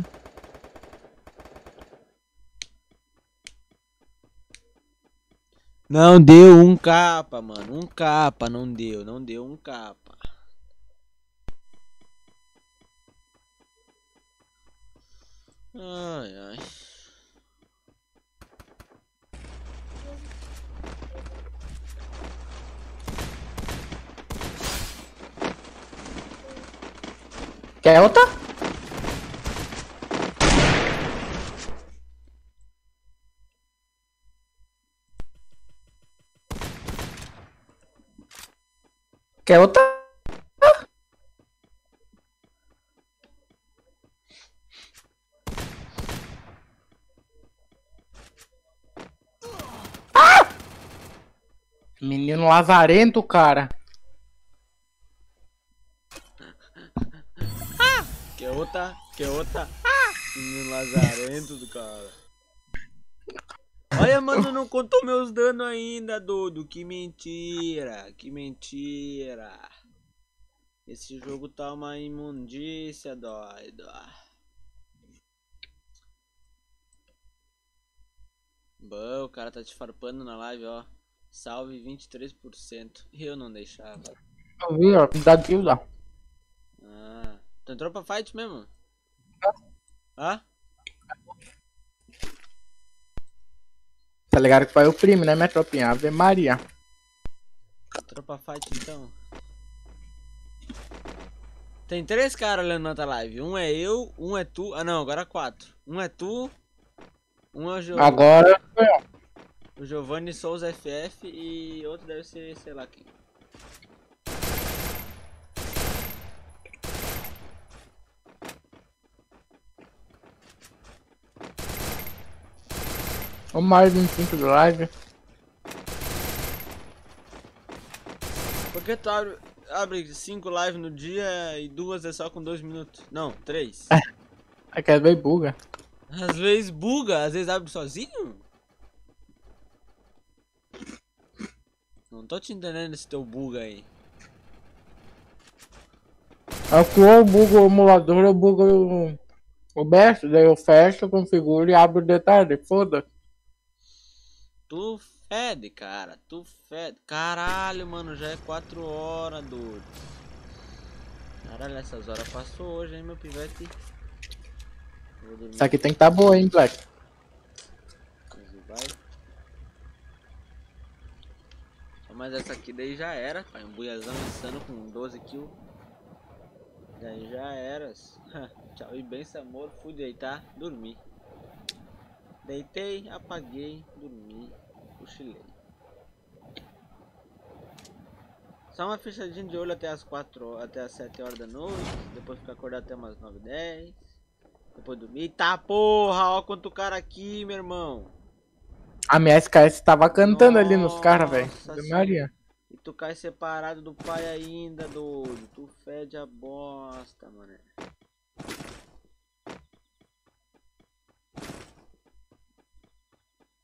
Não deu um capa, mano. Um capa, não deu. Não deu um capa. Ai, ai. Quer outra? Quer outra? Ah! Menino lazarento, cara. Outra, que outra. Ah! Menino lazarento do cara. Olha, mano, não contou meus danos ainda, doido. Que mentira, que mentira. Esse jogo tá uma imundícia, doido. Bom, o cara tá te farpando na live, ó. Salve 23%. Eu não deixava. Eu vi, ó. Dá kill, dá. Ah, tu entrou pra fight mesmo? Hã? Tá ligado que vai o primo, né, minha tropinha? Ave Maria. Entrou pra fight então. Tem três caras olhando na outra live. Um é eu, um é tu. Ah não, agora quatro. Um é tu, um é o, Gio... Agora, o Giovanni Souza FF e outro deve ser, sei lá quem. O mais 25 do live. Por que tu abre, abre cinco lives no dia e duas é só com dois minutos? Não, três. É que às vezes buga. Às vezes buga, às vezes abre sozinho? Não tô te entendendo esse teu buga aí. É que ou buga o emulador ou buga o, o BS, daí eu fecho, configuro e abro o detalhe, foda. Tu fede, cara. Tu fede. Caralho, mano, já é 4 horas, doido. Caralho, essas horas passou hoje, hein, meu pivete. Isso aqui tem que tá boa, hein, Black. Mas essa aqui daí já era. Pai, um buiazão insano com 12 kills. Daí já era. *laughs* Tchau e bem, amor. Fui deitar, dormi. Deitei, apaguei, dormi, cochilei. Só uma fechadinha de olho até as 4 ho- até as 7 horas da noite. Depois ficar acordado até umas 9 10 Depois dormir. Tá porra, ó quanto cara aqui, meu irmão. A minha SKS tava cantando ali nos caras, velho. Nossa. Maria. E tu cai separado do pai ainda, doido. Tu fede a bosta, mano.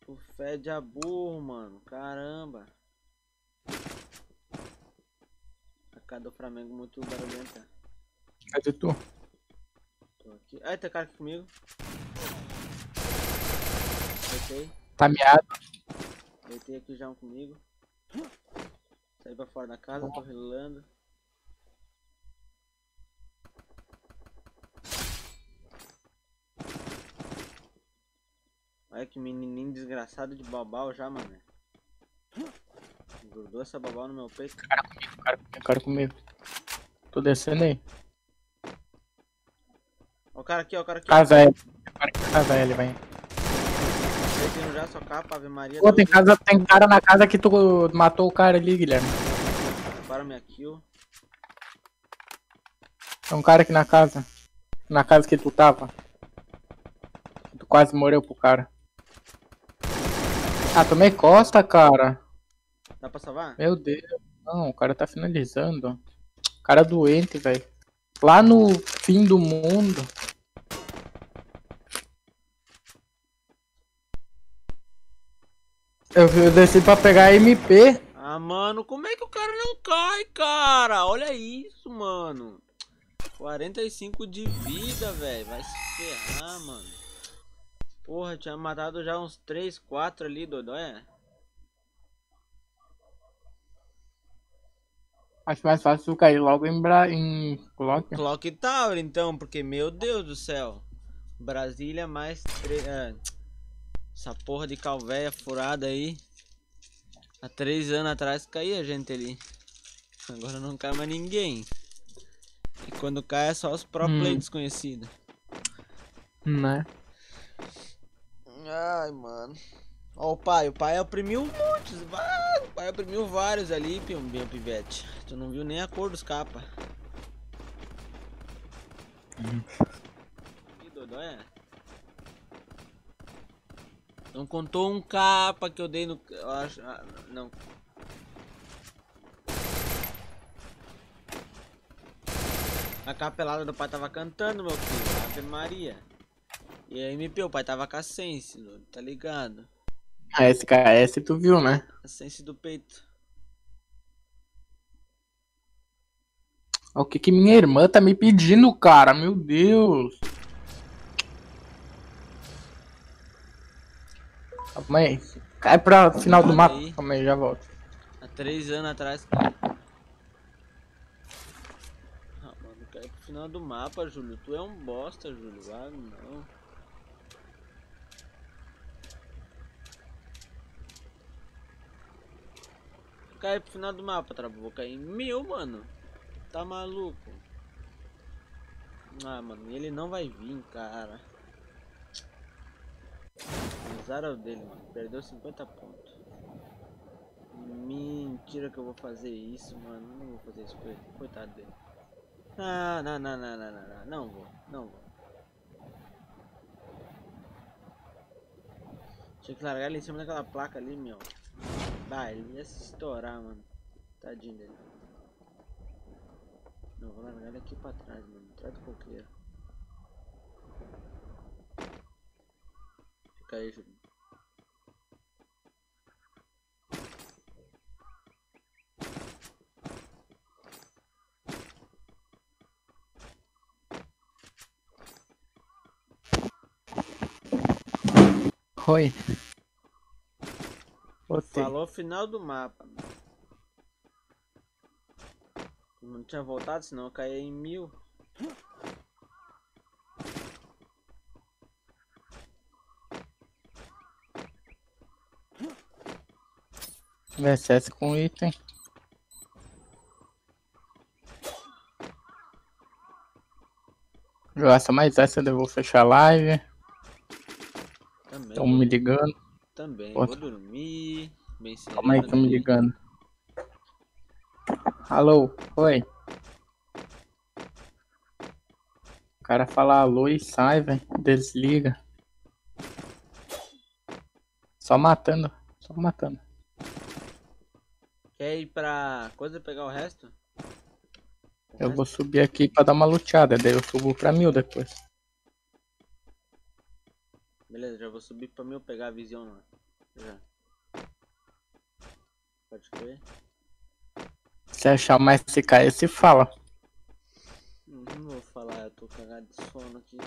Tu fede a burro, mano. Caramba. A cara do Flamengo muito barulhenta. Cadê tu? Tô aqui. Ai, tem cara aqui comigo. Deitei. Tá miado. Deitei aqui já um comigo. Saí pra fora da casa, tô relando. Olha que menininho desgraçado de babau já, mano. Grudou essa babau no meu peito. Cara comigo, cara comigo, cara comigo. Tô descendo aí. Ó o cara aqui, ó o cara aqui. Casa L. Cara que casa L, vai. Deitei já, só capa, Ave Maria. Pô, tem, casa, tem cara na casa que tu matou o cara ali, Guilherme. Para minha kill. Tem um cara aqui na casa. Na casa que tu tava. Tu quase morreu pro cara. Ah, tomei costa, cara. Dá pra salvar? Meu Deus. Não, o cara tá finalizando. Cara doente, velho. Lá no fim do mundo. Eu, eu desci pra pegar MP. Ah, mano, como é que o cara não cai, cara? Olha isso, mano. 45 de vida, velho. Vai se ferrar, mano. Porra, tinha matado já uns 3, 4 ali, doido, é? Acho mais fácil cair logo em, Bra... em Clock. Clock Tower, então, porque, meu Deus do céu. Brasília mais... Tre... é, essa porra de calvéia furada aí. Há três anos atrás caía gente ali. Agora não cai mais ninguém. E quando cai é só os pro Hum. play desconhecidos. Né? Ai, mano. Ó, o pai, o pai oprimiu muitos, vários. O pai oprimiu vários ali, meu pivete. Tu não viu nem a cor dos capa. Que *laughs* doido, é? Não contou um capa que eu dei no. Eu acho. ah, não. A capelada do pai tava cantando, meu filho. Ave Maria. E aí, MP, o pai tava com a sense, tá ligado? A SKS tu viu, né? A sense do peito. O que que minha irmã tá me pedindo, cara? Meu Deus. Calma aí. Cai pra final do mapa. Calma aí, já volto. Há três anos atrás, cara. Ah, mano, cai pro final do mapa, Júlio. Tu é um bosta, Júlio. Ah, não. Cai pro final do mapa, trabo. Vou cair em mil, mano. Tá maluco? Ah, mano, ele não vai vir, cara. Azar é o dele, mano. Perdeu 50 pontos. Mentira que eu vou fazer isso, mano. Não vou fazer isso com ele. Coitado dele. Ah, não, não, não, não, não, não. Não vou, não vou. Tinha que largar ele em cima daquela placa ali, meu. Vai, ele ia se estourar, mano. Tadinho dele. Não, vou largar ele aqui pra trás, mano. Atrás do coqueiro. Fica aí, Júlio. Oi. Botei. Falou final do mapa. Não tinha voltado, senão eu caía em mil. VSS com item. Jogar só mais essa, eu vou fechar a live. Estão me ligando. Também. Outra. Vou dormir. Bem Calma aí, estão me aí. ligando. Alô, oi. O cara fala alô e sai, velho. Desliga. Só matando, só matando. Quer ir pra coisa pegar o resto? O Eu resto? vou subir aqui pra dar uma luteada, daí eu subo pra mil depois. Beleza, já vou subir pra mim eu pegar a visão lá. Já. Pode crer. Se achar uma SKS, se fala. Não vou falar, eu tô cagado de sono aqui.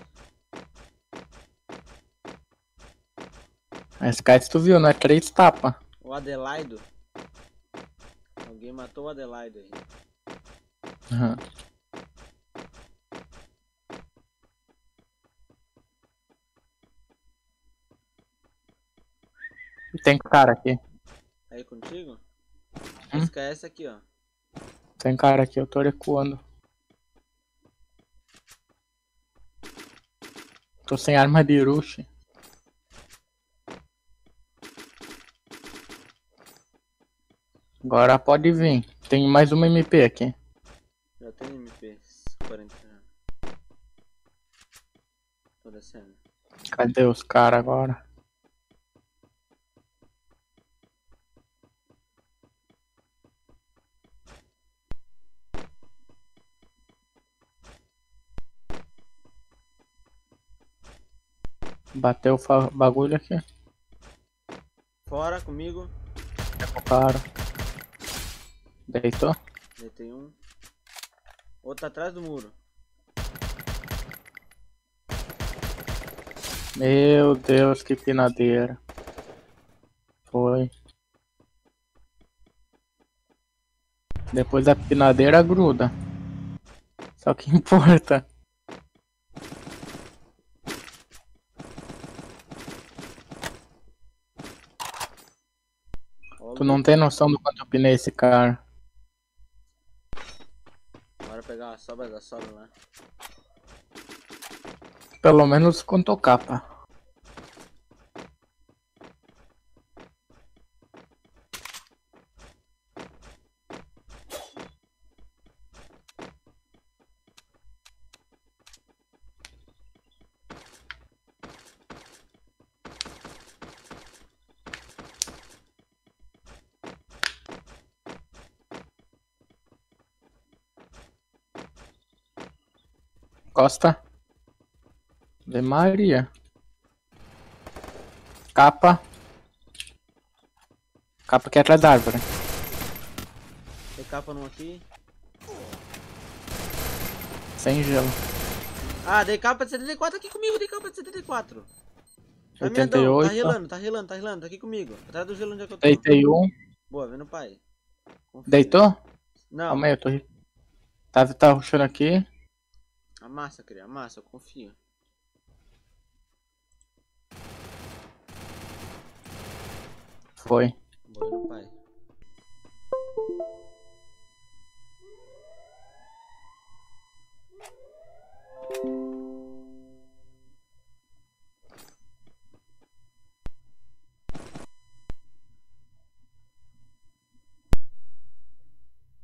A SKS tu viu, não é três tapa. O Adelaido. Alguém matou o Adelaido aí. Uhum. Tem cara aqui. Aí contigo? Hum? SKS aqui, ó. Tem cara aqui, eu tô recuando. Tô sem arma de rush. Agora pode vir. Tem mais uma MP aqui. Já tem MP 40 já. Tô descendo. Cadê os caras agora? Bateu o bagulho aqui. Fora comigo. O cara. Deitou? Deitei um. Outro atrás do muro. Meu Deus, que pinadeira. Foi. Depois da pinadeira gruda. Só que *laughs* importa. Tu não tem noção do quanto eu pinei esse cara. Bora pegar a sobra da sobra lá. Pelo menos contou capa. Costa. De Maria. Capa. Capa aqui atrás da árvore. Tem capa num aqui. Sem gelo. Ah, dei capa de 74 aqui comigo, dei capa de 74. Tá me 88. Tá relando, tá relando, tá relando, tá aqui comigo. Atrás do gelo onde é que eu tô. Deitei um. Boa, vem no pai. Confia. Deitou? Não, Calma aí, eu tô. Tá, tá rushando aqui. Amassa, cria, amassa, eu confio. Foi. No pai.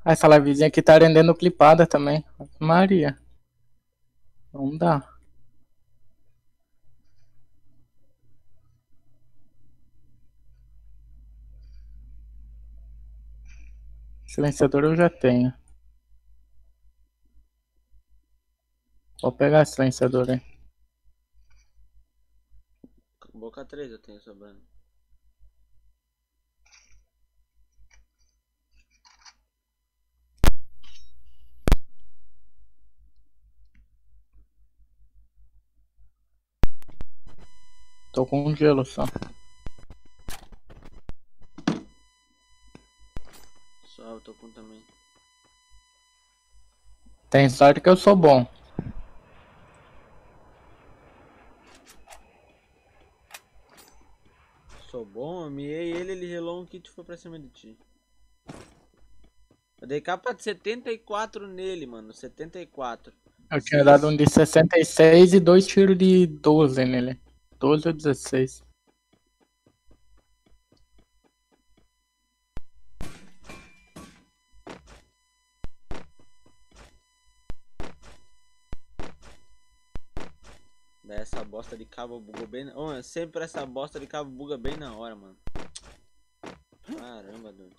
Essa livezinha aqui tá rendendo clipada também. Maria. Não dá. Silenciador eu já tenho. Vou pegar silenciador aí. Boca 3 eu tenho sobrando. Tô com um gelo só. Só eu tô com também. Tem sorte que eu sou bom. Sou bom, eu miei ele, ele relou um kit e foi pra cima de ti. Eu dei capa de 74 nele, mano. 74. Eu tinha dado um de 66 e dois tiros de 12 nele. 12 ou 16. Daí Essa bosta de cabo bugou bem. na- Ô, sempre essa bosta de cabo buga bem na hora, mano. Caramba, doido.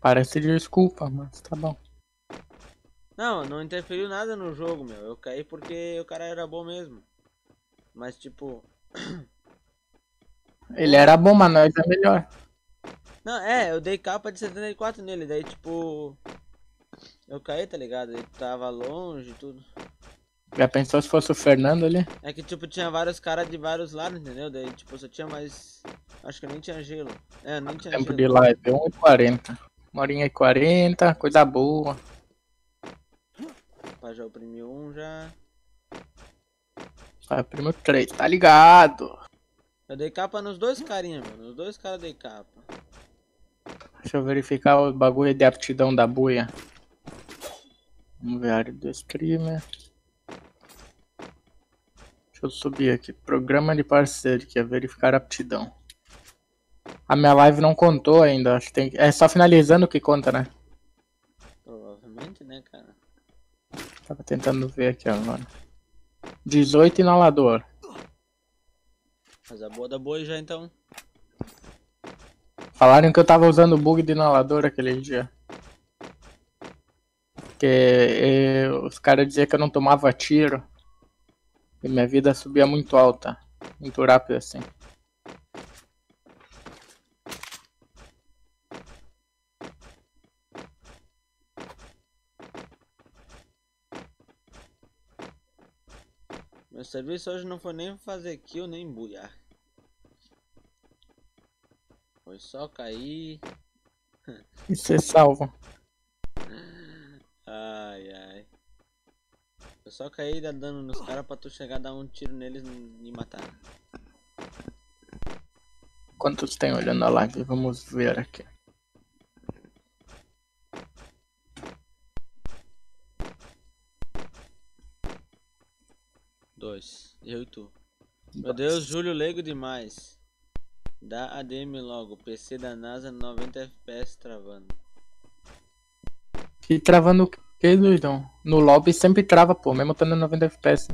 Parece desculpa, mas tá bom. Não, não interferiu nada no jogo, meu. Eu caí porque o cara era bom mesmo. Mas tipo, Ele era bom, mas nós é melhor. Não, é, eu dei capa de 74 nele, daí tipo. Eu caí, tá ligado? Ele tava longe e tudo. Já pensou se fosse o Fernando ali? É que tipo, tinha vários caras de vários lados, entendeu? Daí tipo, só tinha mais. Acho que nem tinha gelo. É, nem tinha Tempo gelo. de live, 1h40. Uma horinha e 40, coisa boa. Pá, já oprimiu um já. Vai, primo 3, tá ligado? Eu dei capa nos dois carinha, mano. Os dois caras dei capa. Deixa eu verificar o bagulho de aptidão da buia. Vamos ver a área do streamer. Deixa eu subir aqui. Programa de parceiro, que é verificar aptidão. A minha live não contou ainda. Acho que tem... É só finalizando que conta, né? Provavelmente, né, cara? Tava tentando ver aqui agora. 18 inalador. Mas a boa da boi já então. Falaram que eu tava usando bug de inalador aquele dia. Que eh, os caras diziam que eu não tomava tiro. E minha vida subia muito alta. Muito rápido assim. Meu serviço hoje não foi nem fazer kill nem buiar. Foi só cair. E ser salvo. Ai ai. Eu só caí e dar dano nos caras pra tu chegar a dar um tiro neles e matar. Quantos tem olhando a live? Vamos ver aqui. Dois. Eu e tu. Meu Deus, Júlio leigo demais. Dá ADM logo. PC da NASA 90 FPS travando. E travando o que, doidão? No lobby sempre trava, pô, mesmo estando 90 FPS.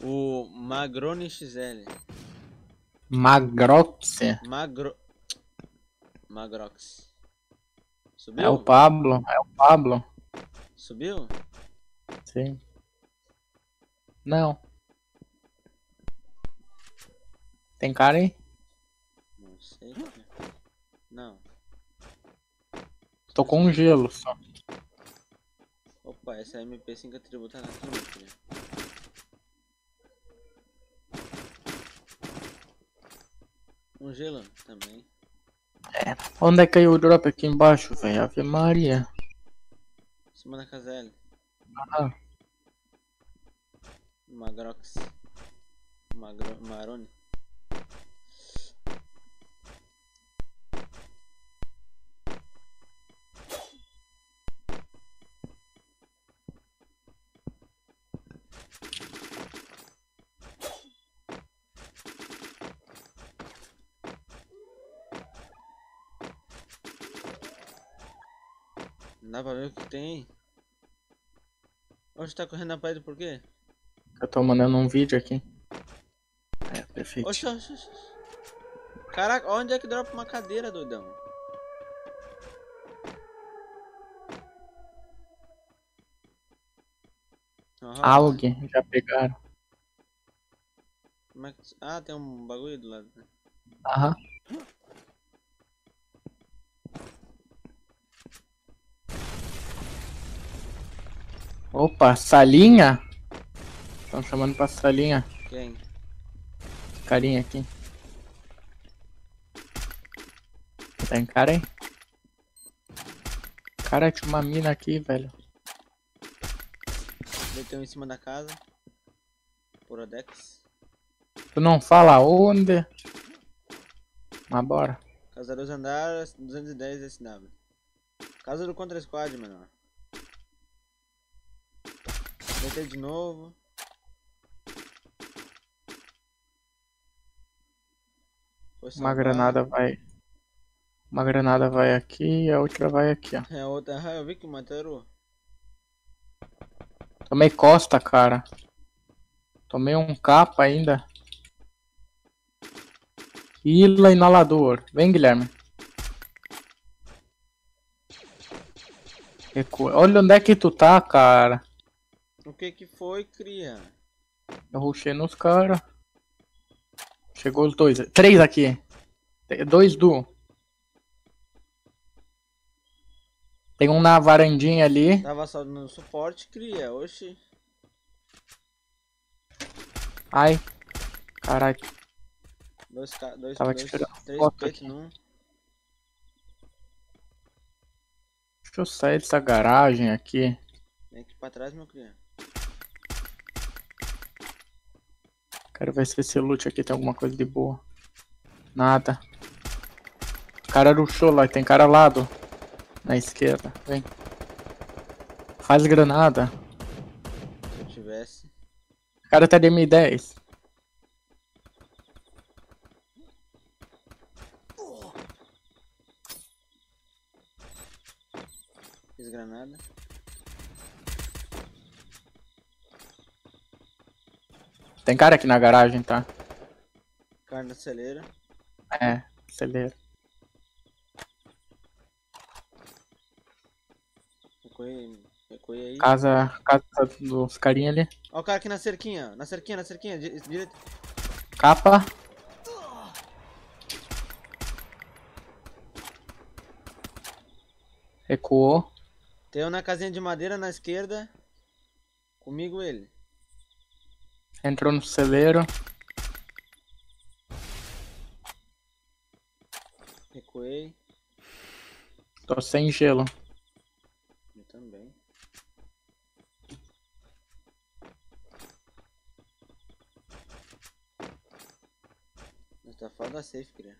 O Magrone XL. Magrox. Magro. Magrox. É Subiu? o Pablo. É o Pablo. Subiu? Sim. Não. Tem cara aí? Não sei. Não. Tô com um gelo só. Opa, essa MP5 é tributada aqui, meu filho. Um gelo também. Onde é que caiu o drop aqui embaixo, velho? Ave Maria. Em cima da casa L. Ah, Magrox. Magro... Marone. Não dá pra ver o que tem. Hoje tá correndo na parede por quê? eu tô mandando um vídeo aqui. É, perfeito. Oxe, oxe, oxe. Caraca, onde é que dropa uma cadeira, doidão? Aham. Alg, já pegaram. Como é que... Ah, tem um bagulho do lado. né? Aham. Opa, salinha? Estão chamando pra salinha. Quem? Carinha aqui. Tem cara aí? Cara, tinha uma mina aqui, velho. Um em cima da casa. Porodex. Tu não fala onde? Mas bora. Casa dos andares, 210 SW. Casa do Contra Squad, menor. Deitei de novo. Uma granada vai. Uma granada vai aqui e a outra vai aqui, ó. É a outra. Ah, eu vi que mataram. Tomei costa, cara. Tomei um capa ainda. Ila inalador. Vem, Guilherme. Recua. Olha onde é que tu tá, cara. O que que foi, cria? Eu rushei nos caras. Chegou os dois. Três aqui. Dois do. Tem um na varandinha ali. Tava só no suporte, cria. Oxi. Ai. Caralho. Dois, dois, Tava dois tirando três foto num. Deixa eu sair dessa garagem aqui. Vem aqui pra trás, meu cria. Quero ver se esse loot aqui tem alguma coisa de boa. Nada. O cara rushou lá, tem cara lá do... Na esquerda, vem. Faz granada. Se eu tivesse. O cara tá de M10. Fiz granada. Tem cara aqui na garagem, tá? Carne da celeira. É, acelera. Recuei, recuei aí. Casa, casa dos carinha ali. Ó o cara aqui na cerquinha. Na cerquinha, na cerquinha. di- Direita. Capa. Recuou. Tem um na casinha de madeira na esquerda. Comigo ele. Entrou no celeiro. Recuei. Tô sem gelo. Eu também. Mas tá foda safe, cria.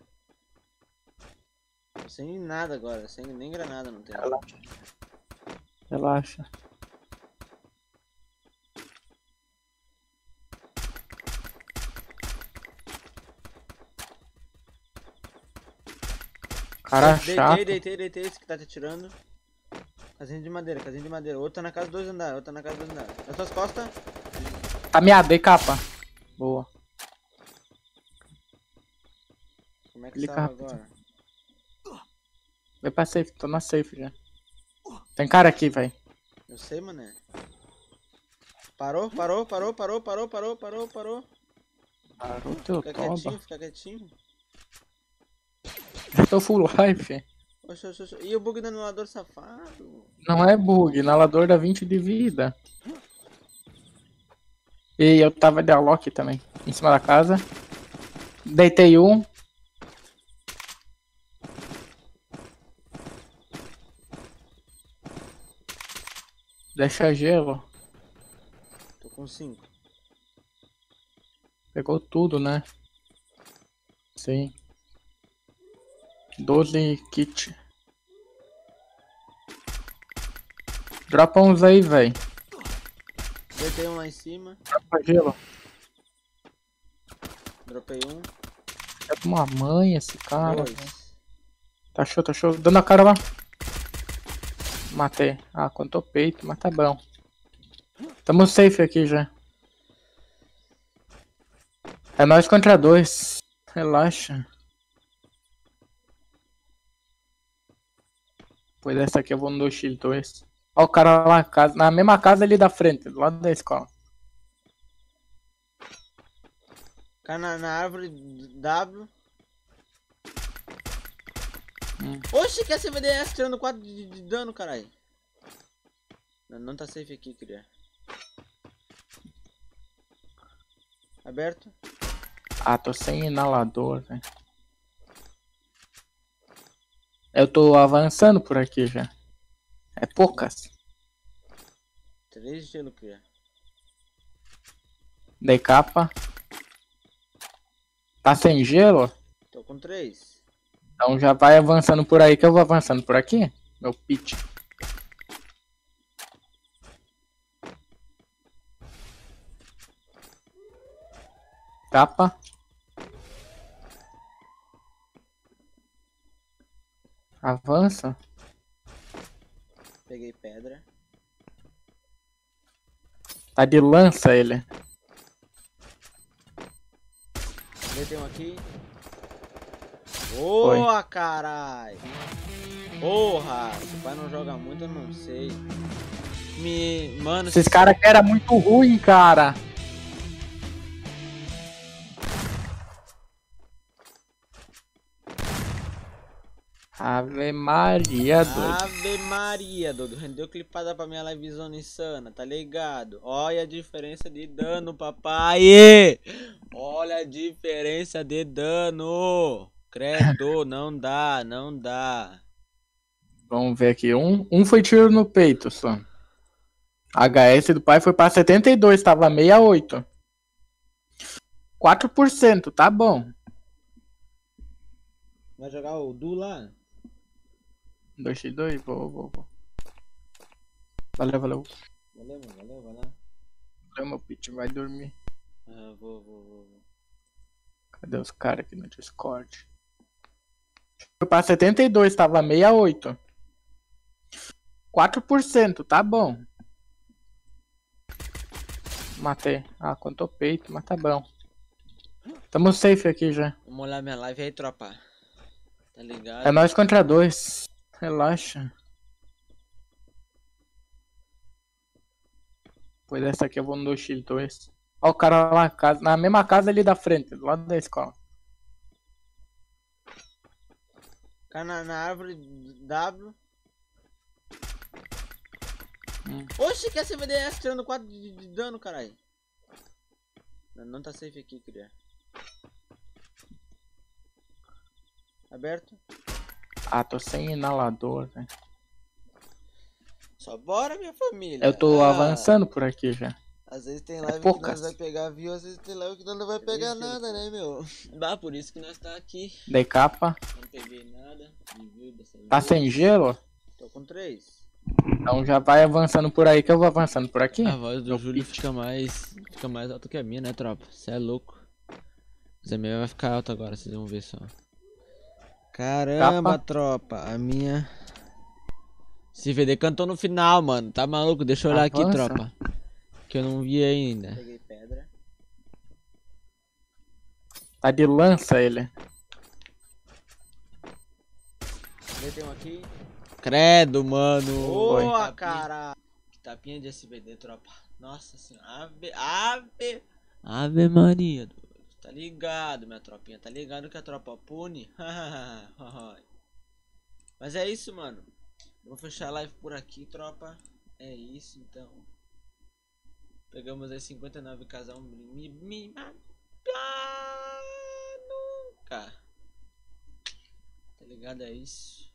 Tô sem nada agora, sem nem granada não tem. Relaxa. Relaxa. Cara Deitei, chato. deitei, deitei, esse que tá te atirando. Casinha de madeira, casinha de madeira. Outro tá na casa dois andares, outro tá na casa dois andares. Nas suas costas. Tá meado, dei capa. Boa. Como é que Clica salva rápido. agora? Vai pra safe, tô na safe já. Tem cara aqui, velho. Eu sei, mané. Parou, parou, parou, parou, parou, parou, parou, parou. Parou teu Fica toba. quietinho, fica quietinho. *laughs* Tô full life. Oxe, oxe, oxe. E o bug do anulador safado? Não é bug, inalador dá 20 de vida. E eu tava de Alok também, em cima da casa. Deitei um. Deixa gelo. Tô com cinco. Pegou tudo, né? Sim. 12 kit. Dropa uns aí, véi. Deitei um lá em cima. Dropa gelo. Dropei um. É uma mãe esse cara. Tá show, tá show. Dando a cara lá. Matei. Ah, contou peito, mas tá bom. Tamo safe aqui já. É nós contra dois. Relaxa. Depois dessa aqui eu vou no 2x2. Ó o cara lá, casa- na mesma casa ali da frente, do lado da escola. Cara na, na árvore W. Hum. Oxe, que é CVDS tirando 4 de, de dano, caralho. Não, não tá safe aqui, cria. Aberto. Ah, tô sem inalador, velho. Eu tô avançando por aqui já. É poucas. 3 de gelo, cria. Dei capa. Tá sem gelo? Tô com 3. Então já vai avançando por aí que eu vou avançando por aqui. Meu pitch. Capa. Avança. Peguei pedra. Tá de lança ele. Deitei um aqui. Boa, carai! Porra! Se o pai não joga muito, eu não sei. Me. Mano, Esses se- caras que era muito ruim, cara. Ave Maria, doido. Ave Maria, doido. Rendeu clipada pra minha livezona insana, tá ligado? Olha a diferença de dano, papai! Olha a diferença de dano! Credo, não dá, não dá. Vamos ver aqui. Um, um foi tiro no peito só. HS do pai foi pra 72, tava 68. 4%, tá bom. Vai jogar o Du lá? 2x2, vou, vou, vou. Valeu, valeu. Valeu, mano, valeu, lá. Valeu, meu pitch, vai dormir. Ah, vou, vou, vou. vou. Cadê os caras aqui no Discord? Foi pra 72, tava 68. 4%, tá bom. Matei. Ah, contou peito, mas tá bom. Tamo safe aqui já. Vamos olhar minha live aí, tropa. Tá ligado? É nós contra dois. Relaxa. Pois essa aqui eu vou no 2x2. Ó o cara lá na casa, na mesma casa ali da frente, do lado da escola. Cara na, na árvore W. Hum. Oxe, que é CVDS tirando 4 de, de dano, caralho. Não, não tá safe aqui, cria. Aberto. Ah, tô sem inalador, velho. Só bora, minha família. Eu tô Ah, avançando por aqui já. Às vezes tem live que poucas. nós vai pegar view, às vezes tem live que nós não vai pegar nada, né, meu? Bah, por isso que nós tá aqui. Dei capa. Não peguei nada de view dessa Tá vez. sem gelo? Tô com 3. Então já vai avançando por aí que eu vou avançando por aqui. A voz do Meu Júlio fica mais. Fica mais alta que a minha, né, tropa? Cê é louco. Mas a minha vai ficar alta agora, vocês vão ver só. Caramba, Capa. tropa. A minha. CVD cantou no final, mano. Tá maluco? Deixa eu olhar aqui, Avança. tropa. Que eu não vi ainda. Peguei pedra. Tá de lança ele. Tem um aqui. Credo, mano. Oi. Boa, cara. Que tapinha de SBD, tropa. Nossa senhora. Ave. Ave. Ave Maria. Tá ligado, minha tropinha. Tá ligado que a tropa pune? *laughs* Mas é isso, mano. Eu vou fechar a live por aqui, tropa. É isso, então. Pegamos aí 59 casal. Me, me matar nunca. Tá ligado? É isso.